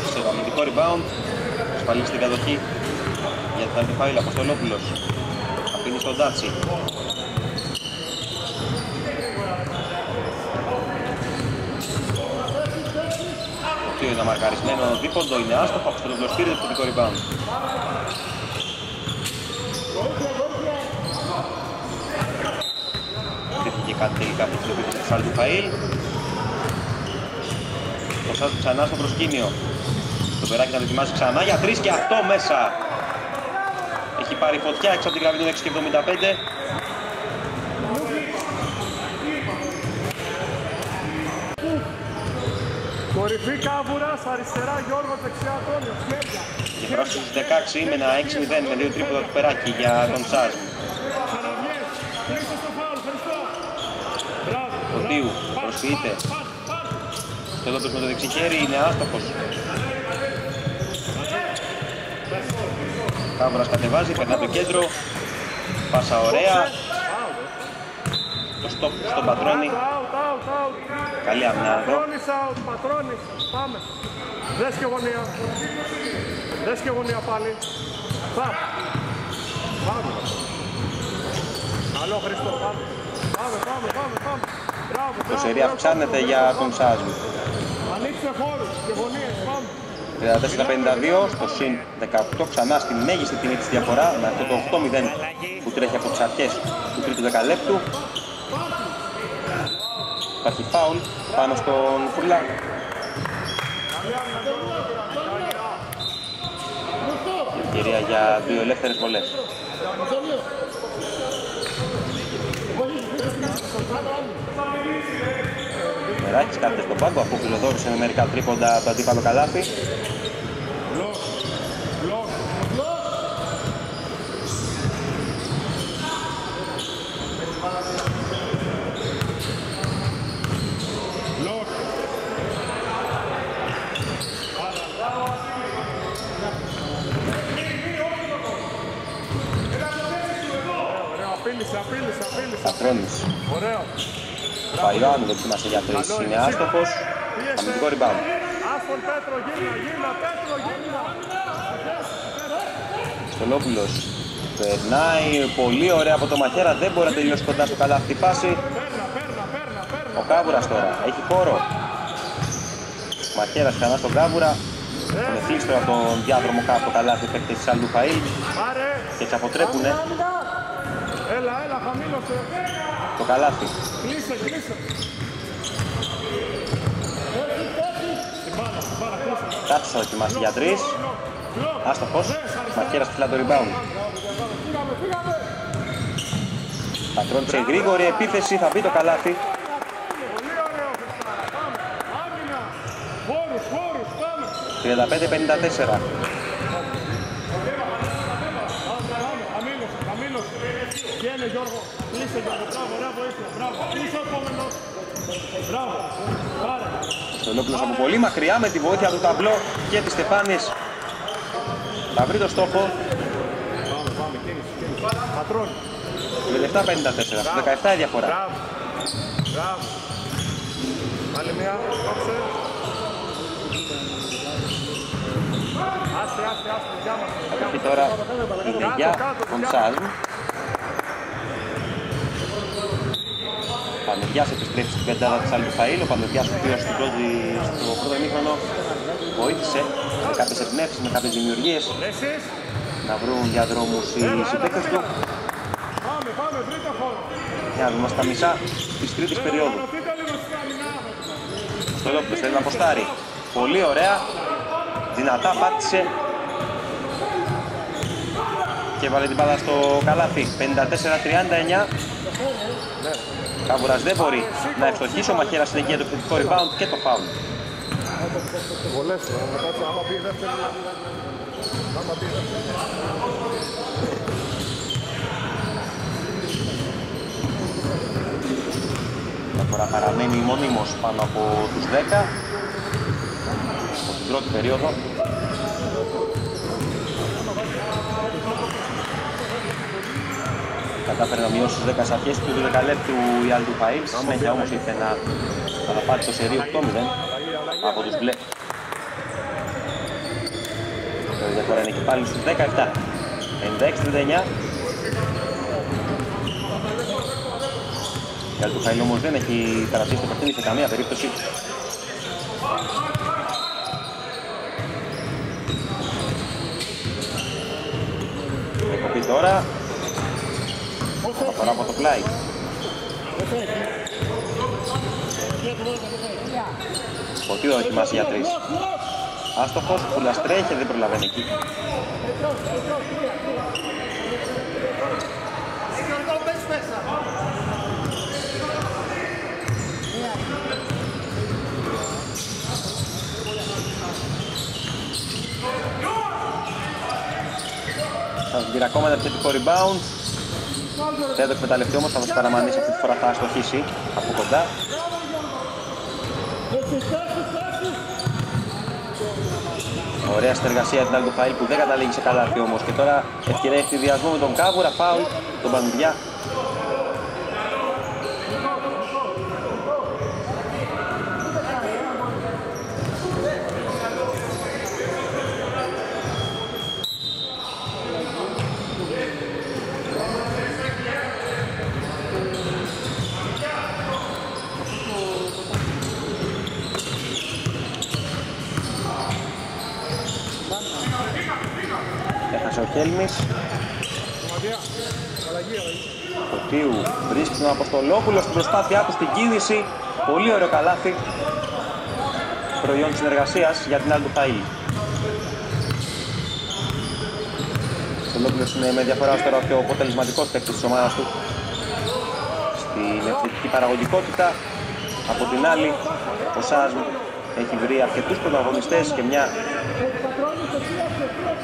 Μακέρας αστόχησε, αμυντικό rebound. Ασφαλή στην κατοχή για τον Αλτιφάιλ Αποστολόπουλος. Αφήνει στον Τάτσι. Το οποίο είναι μαρκαρισμένο δίποντο, είναι άστοχο, Αποστολόπουλος πήρε το επιθετικό rebound. Υπήρχε κάτι τελικά από την επίθεση της Αλτιφαίλ. Ο Σάτ ξανά στο προσκήνιο. Το περάκι να δοκιμάσει ξανά για 3 και αυτό μέσα. Έχει πάρει φωτιά έξω από την γραμμή των 6 και 75. Κορυφή Καβουράς, αριστερά Γιώργος, δεξιά Αντώνιος, Μέρια. Διαφορά στους 16 με ένα 6-0 με δύο τρίποδα του περάκι για τον Τσάζ. Ξαναβιές, κλείστε στο φάουλ, ευχαριστώ. Μπράβο, Φωτίου, μπράβο. Πάρ, προσποιείται. πάρ, πάρ, πάρ. Το Λόπες με το δεξί χέρι είναι άστοχος. Κάβουρας κατεβάζει, περνά το κέντρο. Πάσα ωραία. Το stop στον πατρόνι. Out, out, out. Καλή αμυνά εδώ. Πατρώνης out, πατρώνης. Πάμε. Δες και γωνία. Δες και γωνία πάλι. Πάμε. Πάμε. Καλό Χριστό, πάμε. Πάμε, πάμε, πάμε, πάμε. Μπράβο, Το μπράβο, σερί μπράβο, αυξάνεται μπράβο. για τον Σάσμι. Ανοίξτε χώρους και γωνίες, πάμε. 34-52 στο συν 18 ξανά στη μέγιστη τιμή της διαφοράς με αυτό το 8-0 που τρέχει από τις αρχές του τρίτου δεκαλέπτου. Υπάρχει φάουλ πάνω στον Φουρλά ευκαιρία για δύο ελεύθερες βολές Μεράκης κάθεται στον πάγκο αφού φιλοδόρησε με μερικά τρίποντα το αντίπαλο καλάθι Μπλοκ, μπλοκ. Μπλοκ. Ωραίο, απείλησε, απείλησε, απείλησε. Πατρώνης Ωραίο. Παϊωάννου δοκίμασε για τρεις, είναι άστοχος αμυντικό rebound Άστον Πέτρο, γύρνα, γύρνα, Πέτρο, γύρνα. Στολόπουλος περνάει πολύ ωραία από το μαχαίρα, δεν μπορεί να τελειώσει κοντά στο καλάθι τη φάση. Παίρνα, παίρνα, παίρνα, παίρνα. Ο Κάβουρας τώρα έχει χώρο. Μαχαίρας ξανά στον Κάβουρα. Είναι κλείστρο από τον διάδρομο κάτω το καλάθι παίκτες της Αλντου Φαΐλ Πάρε. και έτσι αποτρέπουνε Έλα, έλα, χαμήλωσε. το καλάθι. Κλείσε, κλείσε. Την μπάλα, την μπάλα, κλείσε. Κάτσος θα δοκιμάσει για τρεις. Μπλοκ. Άστοχος. Μαχαίρας ψηλά το rebound. Φύγαμε, φύγαμε. Πατρώνησε γρήγορη επίθεση, θα μπει το καλάθι. Πολύ ωραίο, Χριστάρα. Πάμε. Άμυνα. Χώρους, χώρους, πάμε. 35-54. Πάμε, πάμε. Χαμήλωσε, χαμήλωσε. Βγαίνε, Γιώργο. Κλείσε, Γιώργο. Μπράβο, ωραία βοήθεια. Μπράβο. Κλείσε ο επόμενος. Μπράβο. Πάρε. Στολόπουλος από πολύ μακριά με τη βοήθεια του ταμπλό και της Στεφάνης. Θα βρει το στόχο. Πάμε, πάμε. Κίνηση, κίνηση. Πατρώνει. 57-54. Στο 17 η διαφορά. Μπράβο. Μπράβο. Άλλη μία. Κόψε. Άστε, άστε, άστε. Δικιά μας. δικιά Εκεί μας. τώρα Κάτω, είναι για κάτω, τον δικιά Σάλμ. Πανεγιάς επιστρέφει στην πεντάδα της Αλντου Φαΐλ. Ο Πανεγιάς ο οποίος στην πρώτη, στο πρώτο ημίχρονο βοήθησε με κάποιες εμπνεύσεις, με κάποιες δημιουργίες Εσείς. να βρουν διαδρόμους οι Έλα, έλα, συμπαίκτες του. παιδιά. Πάμε, πάμε. Βρείτε χώρο. Για να δούμε στα μισά της τρίτης περίοδου. Αναρωθείτε λίγο στην αμυνά. Στολόπουλος θέλει να αποστάρει. Πολύ ωραία. Δυνατά πάτησε. Και βάλε την μπάλα στο καλάθι. 54-39. Καβουράς δεν μπορεί να ευστοχίσει. Ο Μαχαίρας συνεχίζει το επιθετικό rebound και το foul. Βολές, μετά άμα πει δεύτερη. Άμα πει δεύτερη. Η φορά παραμένει μονίμως πάνω από τους 10. Από την πρώτη περίοδο. Κατάφερε να μειώσει τους 10 στις αρχές του 10 λεπτού η Αλντου Φαΐλ. Στη συνέχεια όμως ήρθε να παραπάρει το σερί 8-0 από τους μπλε. Η διαφορά είναι και πάλι στους 17. 96-39. Η Αλντου Φαΐλ όμως δεν έχει κρατήσει το παιχνίδι σε καμία περίπτωση. Εκοπή τώρα. Αφορά από το πλάι. Ποτίο δοκιμάσει για τρεις. Άστοχος, πουλας τρέχει, δεν προλαβαίνει εκεί. Θα πήρε ακόμα ένα επιθετικό rebound. Δεν το εκμεταλλευτεί όμως, θα το παραμανίσει αυτή τη φορά θα αστοχίσει από κοντά. Ωραία συνεργασία την Άλτο Φαΐλ που δεν καταλήγει σε καλάθι όμως και τώρα ευκαιρία ευθυδιασμό με τον Κάβουρα, φάουλ, τον Πανουδιά. Έχασε ο Χέλμης. Φωτίου βρίσκει τον Αποστολόπουλο στην προσπάθειά του στην κίνηση. Πολύ ωραίο καλάθι. Προϊόν συνεργασίας για την Άλντου Φαΐλ. Αποστολόπουλος είναι με διαφορά ως τώρα ο πιο αποτελεσματικός παίκτης της ομάδας του. Στην ευθυντική παραγωγικότητα. Από την άλλη, ο Σάζμ έχει βρει αρκετούς πρωταγωνιστές και μια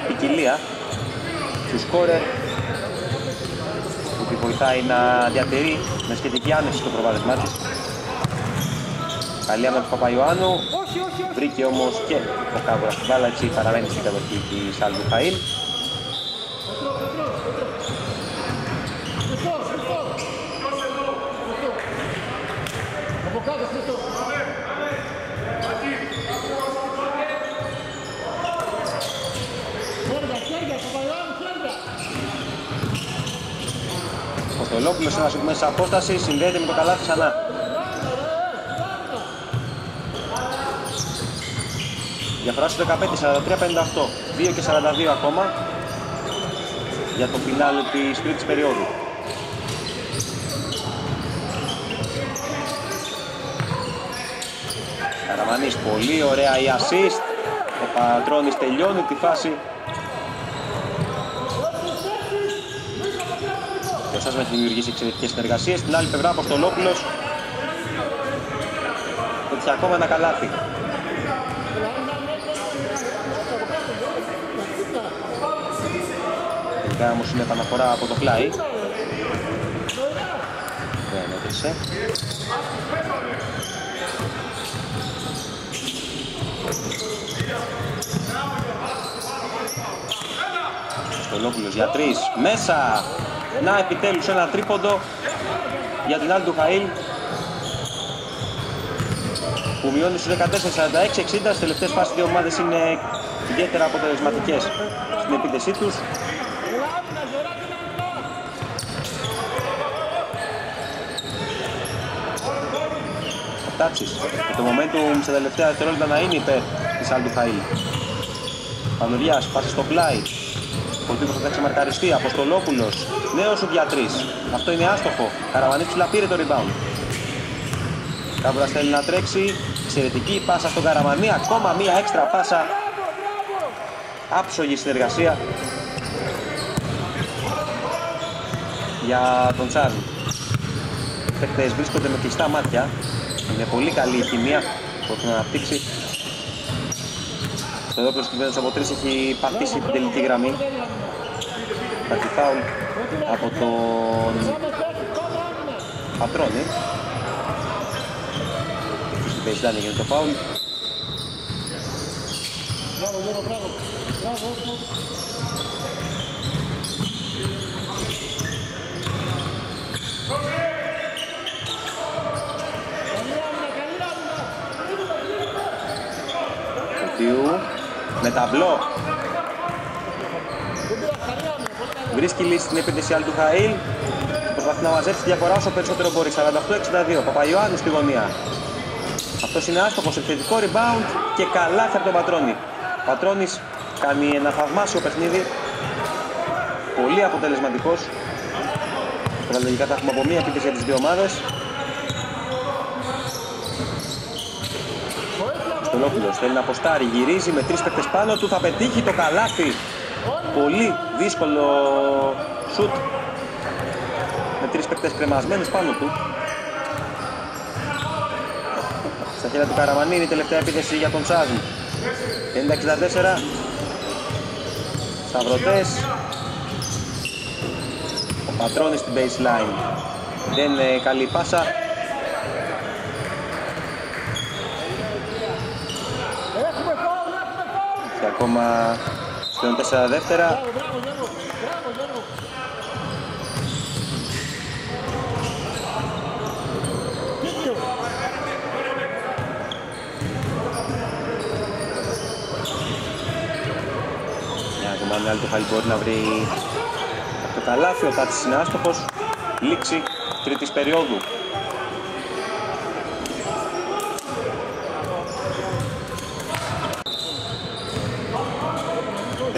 ποικιλία του σκόρερ που τη βοηθάει να διατηρεί με σχετική άνεση το προβάδισμά της. Καλή άμυνα του Παπαϊωάννου, βρήκε όμως και ο Κάβουρας στην μπάλα, έτσι παραμένει στην κατοχή της Άλβου Χαΐλ. Κωστολόπουλος ένας μέσα σε απόστασης, συνδέεται με το καλάθι ξανά. Διαφορά στο 15, 43-58, 2 και 42 ακόμα για το φινάλι της τρίτης περίοδου. Καραμανής, πολύ ωραία η assist. Ο Πατρώνης τελειώνει τη φάση Και ο Σάσμα έχει δημιουργήσει εξαιρετικές συνεργασίες. Στην άλλη πλευρά Αποστολόπουλος έχει ακόμα ένα καλάθι. Τελικά όμως είναι επαναφορά από το πλάι. Δεν έτρεψε. Στολόπουλος για τρεις. Μέσα. Να επιτέλους ένα τρίποντο για την Άλντου Χαΐλ που μειώνει στους 14-46-60 στις τελευταίες φάσεις δύο ομάδες είναι ιδιαίτερα αποτελεσματικές στην επίθεσή τους. Ο Τάτσης και το momentum σε τελευταία δευτερόλεπτα να είναι υπέρ της Άλντου Χαΐλ Πανουριάς, πάσα στο πλάι. Πολιτικός θα ξεμαρκαριστεί, Αποστολόπουλος, νέος σου για τρεις. Αυτό είναι άστοχο. Καραβανής ψηλά πήρε το rebound. Κάβουρας θέλει να τρέξει, εξαιρετική πάσα στον Καραμανή, ακόμα μία έξτρα πάσα. Άψογη συνεργασία για τον Τσάρλ. Οι παίκτες βρίσκονται με κλειστά μάτια. Είναι πολύ καλή η χημεία που έχουν αναπτύξει. Το Δόπλος κυβέρνηση από τρεις έχει πατήσει την τελική γραμμή. Κάτι φάουλ από τον Πατρώνη. Στην baseline έγινε το φάουλ. Κωτίου με ταμπλό βρίσκει λύση στην επίθεση του Χαΐλ προσπαθεί να μαζέψει τη διαφορά όσο περισσότερο μπορεί. 48-62 Παπαϊωάννου στη γωνία. Αυτός είναι άστοχος. Επιθετικό rebound και καλά από τον Πατρώνη Πατρώνης κάνει ένα θαυμάσιο παιχνίδι. Πολύ αποτελεσματικός. Τώρα λογικά θα έχουμε από μία επίθεση για τις δύο ομάδες. Στολόπουλος θέλει να αποστάρει, γυρίζει με τρεις παίκτες πάνω του, θα πετύχει το καλάθι. Πολύ δύσκολο σουτ με τρεις παίκτες κρεμασμένους πάνω του. Στα χέρια του Καραμανή είναι η τελευταία επίθεση για τον Τσάζμ. 50-64. Σταυρωτές. Ο Πατρώνης στην baseline. Δεν είναι καλή πάσα. Και ακόμα στον 4 δεύτερα. Μπράβο, μπράβο, Γιώργο. Μπράβο, Γιώργο. Δίκιο. Μια ακόμα μια άλλη το Χαλί μπορεί να βρει το καλάθι, ο Τάτσης είναι άστοχος. Λήξη τρίτης περίοδου.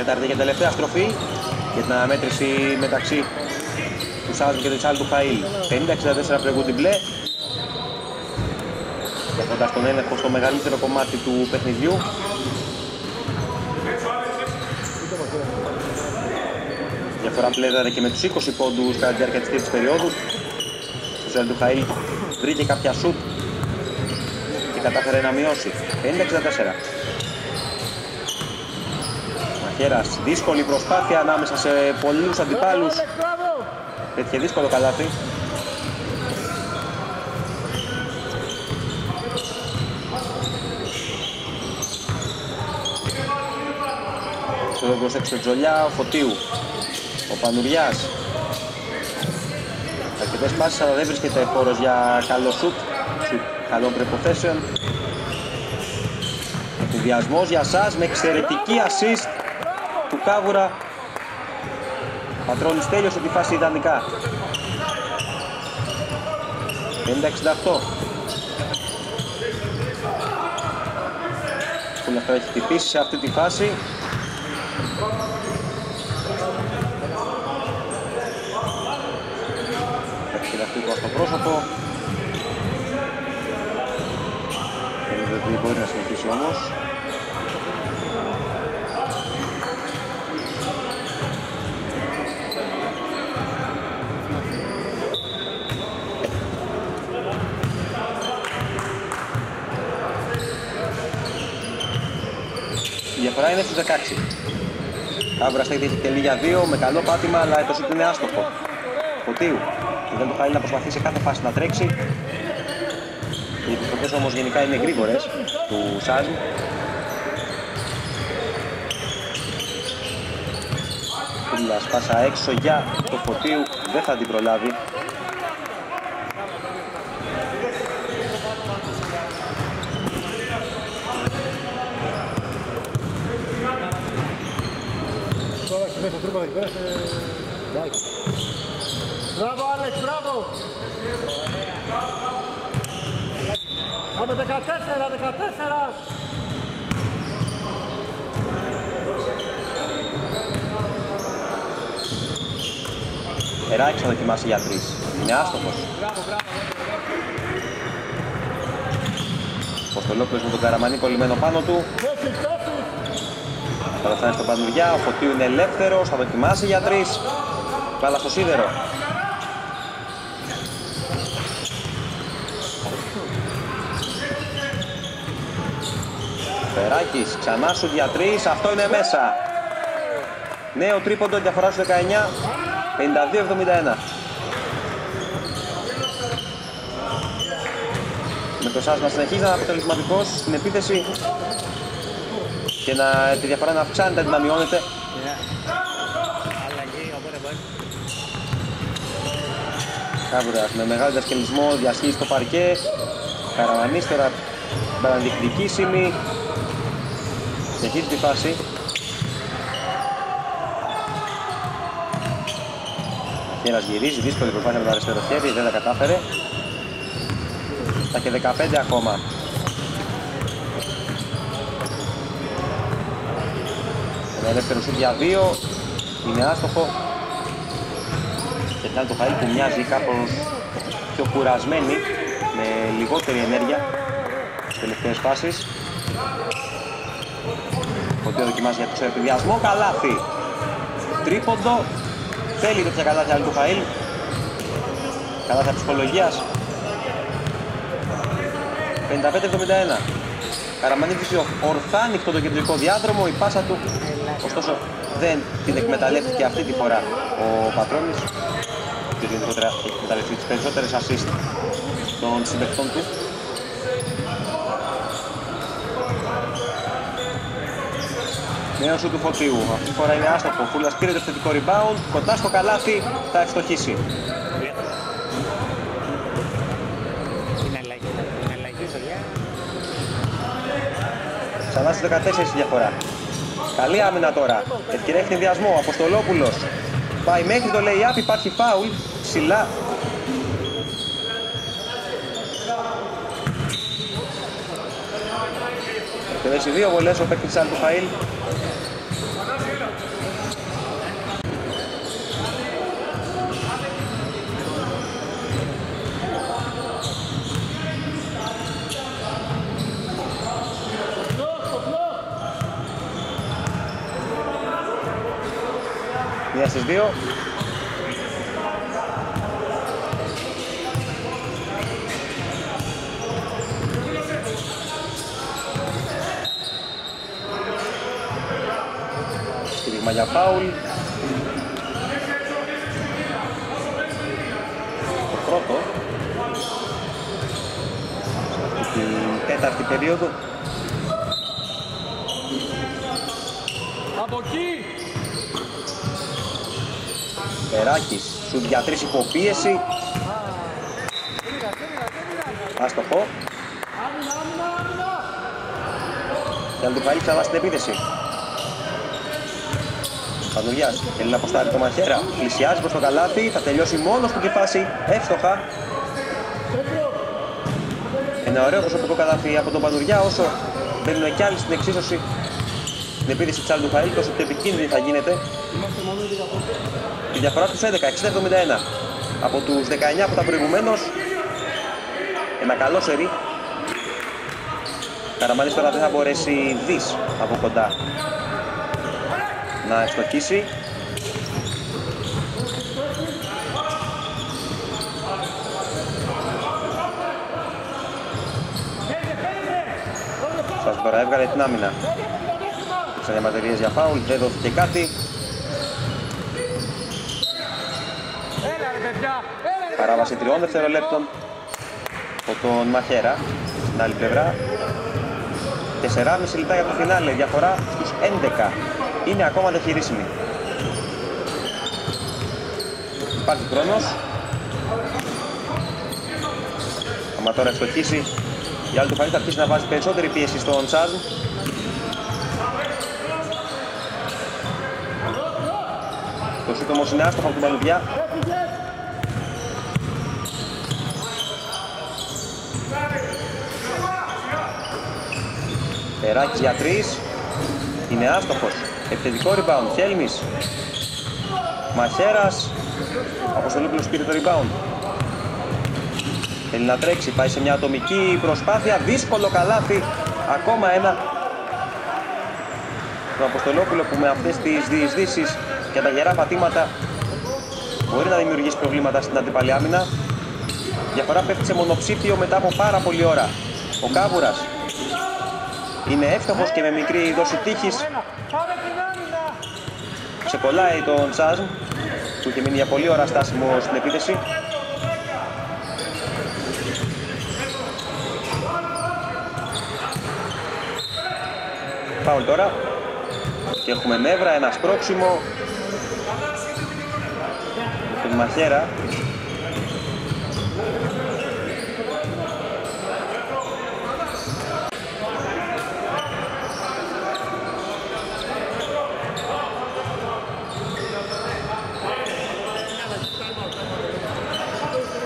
Τέταρτη και τελευταία στροφή για την αναμέτρηση μεταξύ του Σάζου και του Τσάλ του Χαΐλ. 50-64 προηγούν την μπλε. Έχοντας τον έλεγχο στο μεγαλύτερο κομμάτι του παιχνιδιού. Διαφορά πλέον και με τους 20 πόντους κατά τη διάρκεια της τρίτης περίοδου. Ο Τσάλ του Χαΐλ βρήκε κάποια σουτ και κατάφερε να μειώσει. 50-64. Μαχαίρας, δύσκολη προσπάθεια ανάμεσα σε πολλούς αντιπάλους. Άλεξ, μπράβο. Πέτυχε δύσκολο καλάθι. Στο δόγκος έξω το Τζολιά, ο Φωτίου, ο Πανουριάς. Αρκετές πάσεις αλλά δεν βρίσκεται χώρος για καλό σουτ, σουτ καλών προϋποθέσεων. Ενθουσιασμός για σας με εξαιρετική assist του Κάβουρα Πατρώνης τέλειωσε τη φάση ιδανικά. 50-68. Που αυτό έχει χτυπήσει σε αυτή τη φάση. Έχει δαχτύκο στο πρόσωπο. Φαίνεται ότι μπορεί να συνεχίσει όμως. Η διαφορά είναι στους 16. Κάβρα στέκει και λίγα δύο με καλό πάτημα, αλλά το σουτ είναι άστοχο. Φωτίου. Δεν του χάει να προσπαθεί σε κάθε φάση να τρέξει. Οι επιστροφές όμως γενικά είναι γρήγορες του Σάζου. Κούλα σπάσα έξω για το Φωτίου, δεν θα την προλάβει. Τώρα έχει μέσα τρύπα εκεί πέρα σε... Μπράβο. Μπράβο, Άλεξ, μπράβο. Πάμε 14, 14. Εράκης θα δοκιμάσει για τρεις. Είναι άστοχος. Ποστολόπουλος με τον Καραμανί κολλημένο πάνω του. Τέσσερις, τέσσερις. Θα φτάνει στον Πανουριά, ο Φωτίου είναι ελεύθερος, θα δοκιμάσει για τρεις. Μπάλα στο σίδερο. Φεράκης, ξανά σου για τρεις, αυτό είναι μέσα. Νέο τρίποντο, διαφορά στους 19, 52-71. Με το Σάς να συνεχίζει να είναι αποτελεσματικός στην επίθεση και να, τη διαφορά να αυξάνεται αντί να μειώνεται. Κάβουρας με μεγάλος διασκελισμός διασχίζει το παρκέ. Καραμανής τώρα παραδιεκδικήσιμη. Συνεχίζει τη φάση. Χέρας γυρίζει, δύσκολη προσπάθεια με το αριστερό χέρι, δεν τα κατάφερε. Τα και 15 ακόμα. Ελεύθερο σουτ για δύο, είναι άστοχο. Και κάνει το Χαΐλ που μοιάζει κάπως πιο κουρασμένη, με λιγότερη ενέργεια στις τελευταίες φάσεις. Φωτίο δοκιμάζει για το ξεπηδιασμό, καλάθι. Τρίποντο, θέλει τέτοια καλάθια άλλη του Χαΐλ. Καλάθια ψυχολογίας. 55-71. Καραμανίδης ορθά ανοιχτό το κεντρικό διάδρομο, η πάσα του ωστόσο δεν την εκμεταλλεύτηκε αυτή τη φορά ο Πατρώνης και γενικότερα έχει εκμεταλλευτεί τις περισσότερες assist των συμπαικτών του. Νέο σου του Φωτίου. Αυτή τη φορά είναι άστοχο. Φούλας πήρε το θετικό rebound. Κοντά στο καλάθι θα ευστοχήσει. Την αλλαγή, την αλλαγή δουλειά. Ξανά στις 14 η διαφορά. Καλή άμυνα τώρα. Ευκαιρία έχει συνδυασμό. Αποστολόπουλος. Πάει μέχρι το lay-up. Υπάρχει φάουλ. Ψηλά. Εκτελέσει δύο βολές ο παίκτης του Φαΐλ. Μία στις δύο. Στήριγμα για φάουλ. Το πρώτο. Σε αυτή την τέταρτη περίοδο. Από εκεί! Περάκης, σουτ για τρεις υποπίεση. Άστοχο. Και αν του φάει ξανά στην επίθεση. Πανουργιάς, θέλει να αποστάρει το μαχαίρα. Πλησιάζει προς το καλάθι, θα τελειώσει μόνος του τη φάση. Εύστοχα. Ένα ωραίο προσωπικό καλάθι από τον Πανουργιά όσο μπαίνουν κι άλλοι στην εξίσωση. Την επίθεση της Άλντου Φαΐλ, τόσο πιο επικίνδυνη θα γίνεται. Η διαφορά στους 11, 60-71. Από τους 19 που ήταν προηγουμένως. Ένα καλό σερί. Καραμάνης τώρα δεν θα μπορέσει δις από κοντά να ευστοχίσει. Σας τώρα έβγαλε την άμυνα. Υπήρξαν διαμαρτυρίες για φάουλ, δεν δόθηκε κάτι. Έλα ρε παιδιά! Έλα ρε! Παράβαση τριών δευτερολέπτων από τον Μαχέρα στην άλλη πλευρά. 4,5 λεπτά για το φινάλε, διαφορά στους 11. Είναι ακόμα διαχειρίσιμη. Υπάρχει χρόνος. Άμα τώρα ευστοχίσει, η άλλη του φανή θα αρχίσει να βάζει περισσότερη πίεση στον Τσάζ. Το σούτ όμως είναι άστοχο από την Παλουδιά. Περάκης για τρεις. Είναι άστοχος. Επιθετικό rebound. Χέλμης. Μαχέρας. Αποστολόπουλος πήρε το rebound. Θέλει να τρέξει. Πάει σε μια ατομική προσπάθεια. Δύσκολο καλάθι. Ακόμα ένα. Το Αποστολόπουλο που με αυτές τις διεισδύσεις και τα γερά πατήματα μπορεί να δημιουργήσει προβλήματα στην αντίπαλη άμυνα. Διαφορά πέφτει σε μονοψήφιο μετά από πάρα πολλή ώρα. Ο Κάβουρας είναι εύστοχος και με μικρή δόση τύχης Πάμε την άμυνα! ξεκολλάει τον Τσάζμ που είχε μείνει για πολλή ώρα στάσιμο στην επίθεση. Φάουλ τώρα και έχουμε νεύρα, ένα σπρώξιμο τον Μαχέρα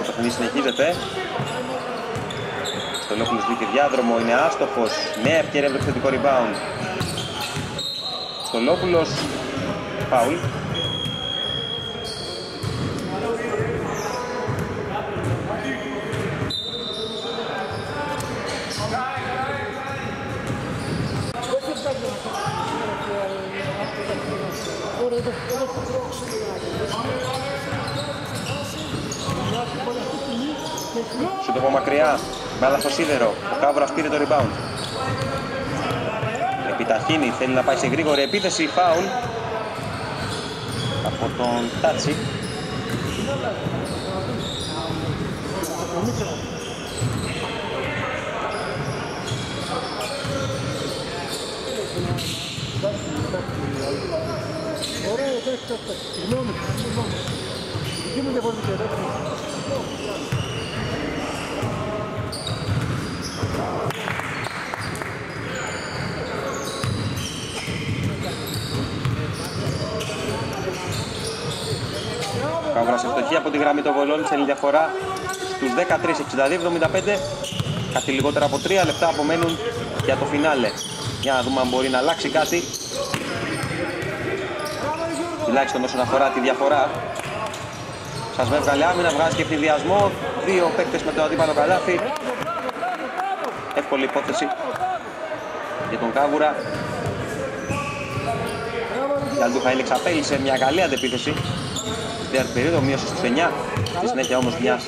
Το παιχνίδι συνεχίζεται. Στολόπουλος βγήκε διάδρομο, είναι άστοχος. Νέα ευκαιρία με το επιθετικό rebound. Στολόπουλος, φάουλ. Σου το πω μακριά, μπάλα στο σίδερο. Ο Κάβρας πήρε το rebound. Επιταχύνει, θέλει να πάει σε γρήγορη επίθεση, φάουλ. Από τον Τάτσι. Συγγνώμη, συγγνώμη. Δική μου διαφορετική ερώτηση. Κάβρας ευστοχή από τη γραμμή των βολών σε διαφορά στους 13-62-75. Κάτι λιγότερα από 3 λεπτά απομένουν για το φινάλε. Για να δούμε αν μπορεί να αλλάξει κάτι. Τουλάχιστον όσον αφορά τη διαφορά. Σας με έβγαλε άμυνα, βγάζει και ευθυδιασμό. Δύο παίκτες με το αντίπαλο καλάθι. Εύκολη υπόθεση για τον Κάβουρα. Λαντούχα εξαπέλυσε μια καλή αντεπίθεση στην τέταρτη περίοδο, μείωσε στους 9. Στη συνέχεια όμως μια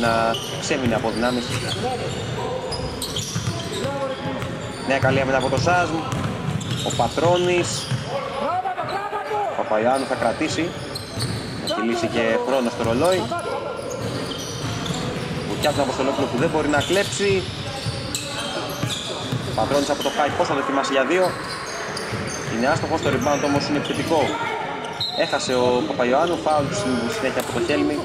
να ξέμεινε από δυνάμεις. Νέα καλή άμυνα από το Σάσμ. Ο Πατρώνης. Ο Παπαϊάνου θα κρατήσει. Έχει λύσει και χρόνο στο ρολόι. Βουκιά του Αποστολόπουλου που δεν μπορεί να κλέψει. Ο Πατρώνης από το high πώς θα δοκιμάσει για δύο. Είναι άστοχος, το rebound όμως είναι επιθετικό. Έχασε ο Παπαϊωάννου, φάουλ στη συνέχεια από το Χέλμι.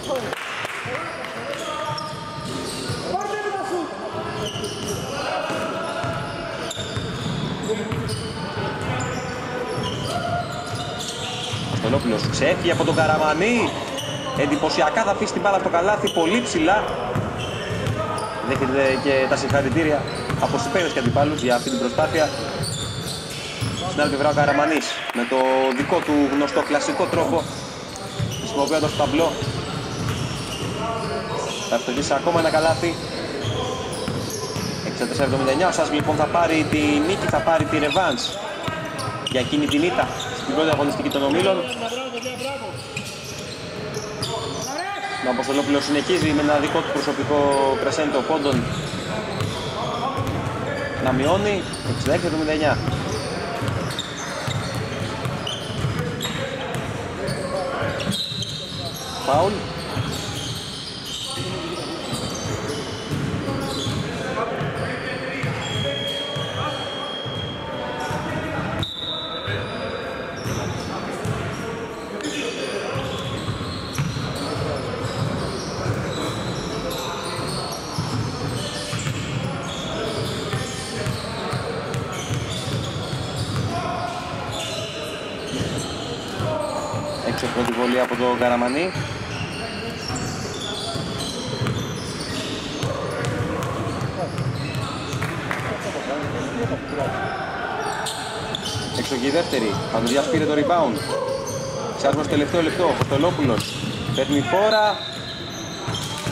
Στολόπουλος ξέφυγε από τον Καραμανή. Εντυπωσιακά θα αφήσει την μπάλα από το καλάθι πολύ ψηλά. Δέχεται και τα συγχαρητήρια από συμπαίρες και αντιπάλους για αυτή την προσπάθεια. Στην άλλη πλευρά ο Καραμανής με το δικό του γνωστό κλασικό τρόπο χρησιμοποιώντας το ταμπλό. Θα ευτοχίσει ακόμα ένα καλάθι. 64-79 ο Σάς λοιπόν θα πάρει τη νίκη, θα πάρει τη ρεβάνς για εκείνη την ήττα στην πρώτη αγωνιστική των ομίλων. Ο Αποστολόπουλος συνεχίζει με ένα δικό του προσωπικό κρεσέντο πόντων να μειώνει 66-79 φάουλ. Έξω πρώτη βολή από τον Καραμανή. Η δεύτερη. Παντοδιάς πήρε το rebound. Ξάσμος στο τελευταίο λεπτό. Κωστολόπουλος παίρνει φόρα.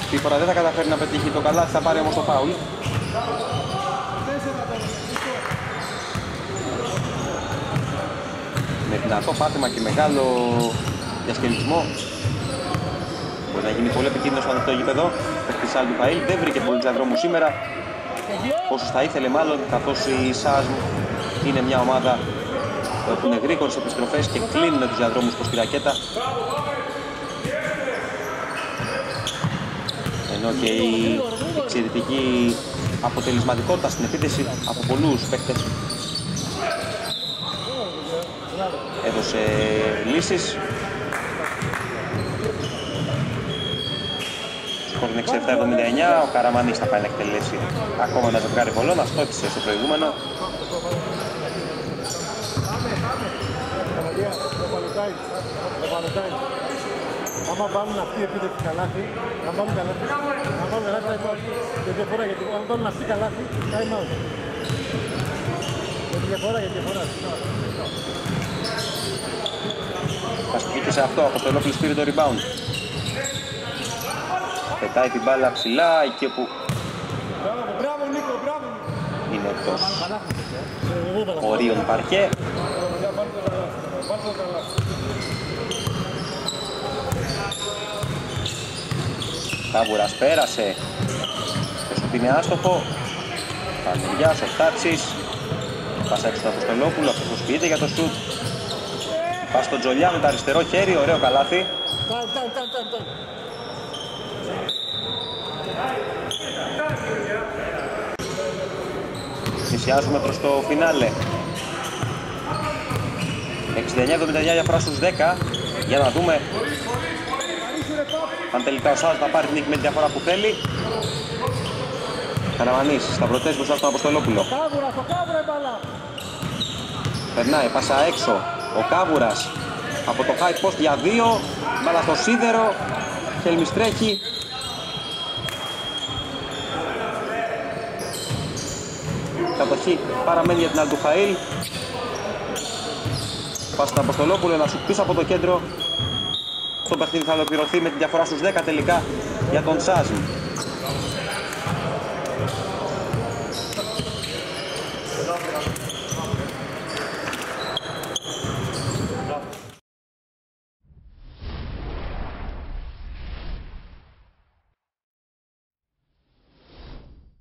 Τη φορά δεν θα καταφέρει να πετύχει το καλά, θα πάρει όμως το φάουλ. Με δυνατό πάτημα και μεγάλο διασκελισμό. Μπορεί να γίνει πολύ επικίνδυνο στο ανοιχτό γήπεδο. Παίχτης του Φαΐλ δεν βρήκε πολύ διαδρόμου σήμερα. Όσους θα ήθελε μάλλον, καθώς η ΣΑΣΜ είναι μια ομάδα που έχουν γρήγορες επιστροφές και κλείνουν τους διαδρόμους προς τη ρακέτα. Ενώ και η εξαιρετική αποτελεσματικότητα στην επίθεση από πολλούς παίκτες έδωσε λύσεις. Σκορ είναι 67-79, ο Καραμανής θα πάει να εκτελέσει ακόμα ένα ζευγάρι βολών, αυτό έπεισε στο προηγούμενο. Άμα βάλουν αυτή η επίθεση καλάθι, να βάλουν καλάθι, να βάλουν καλάθι, time out. Και διαφορά, γιατί αν βάλουν αυτή καλάθι, time out. Και διαφορά, για διαφορά. Θα σκεφτεί σε αυτό, από το ολόκληρο πήρε το rebound. Πετάει την μπάλα ψηλά, εκεί που Μπράβο, μπράβο Νίκο, μπράβο. είναι εκτός Ε, εγώ έβαλα. ορίων παρκέ. Για πάρτε το καλάθι. Πάρτε το καλάθι. Κάβουρας πέρασε. Το σουτ είναι άστοχο. Πανεργιάς, ο Τάτσης. Πάσα έξω του Αποστολόπουλου, αυτός προσποιείται για το σουτ. Πας στον Τζολιά με το αριστερό χέρι, ωραίο καλάθι. Time, time, time, time, time. Πλησιάζουμε προς το φινάλε. 69-79 για φράσους 10. Για να δούμε αν τελικά ο Σάζ θα πάρει την νίκη με τη διαφορά που θέλει. Καραμανής, σταυρωτές μπροστά στον Αποστολόπουλο. Κάβουρας, στο κάβουρας η μπάλα. Περνάει, πάσα έξω. Ο Κάβουρας από το high post για δύο. Μπάλα στο σίδερο. Χέλμις τρέχει. Κατοχή παραμένει για την Αλτουχαήλ. Πάσα στον Αποστολόπουλο, ένα σου πίσω από το κέντρο. Το παιχνίδι θα ολοκληρωθεί με τη διαφορά στους 10 τελικά για τον Σάζ.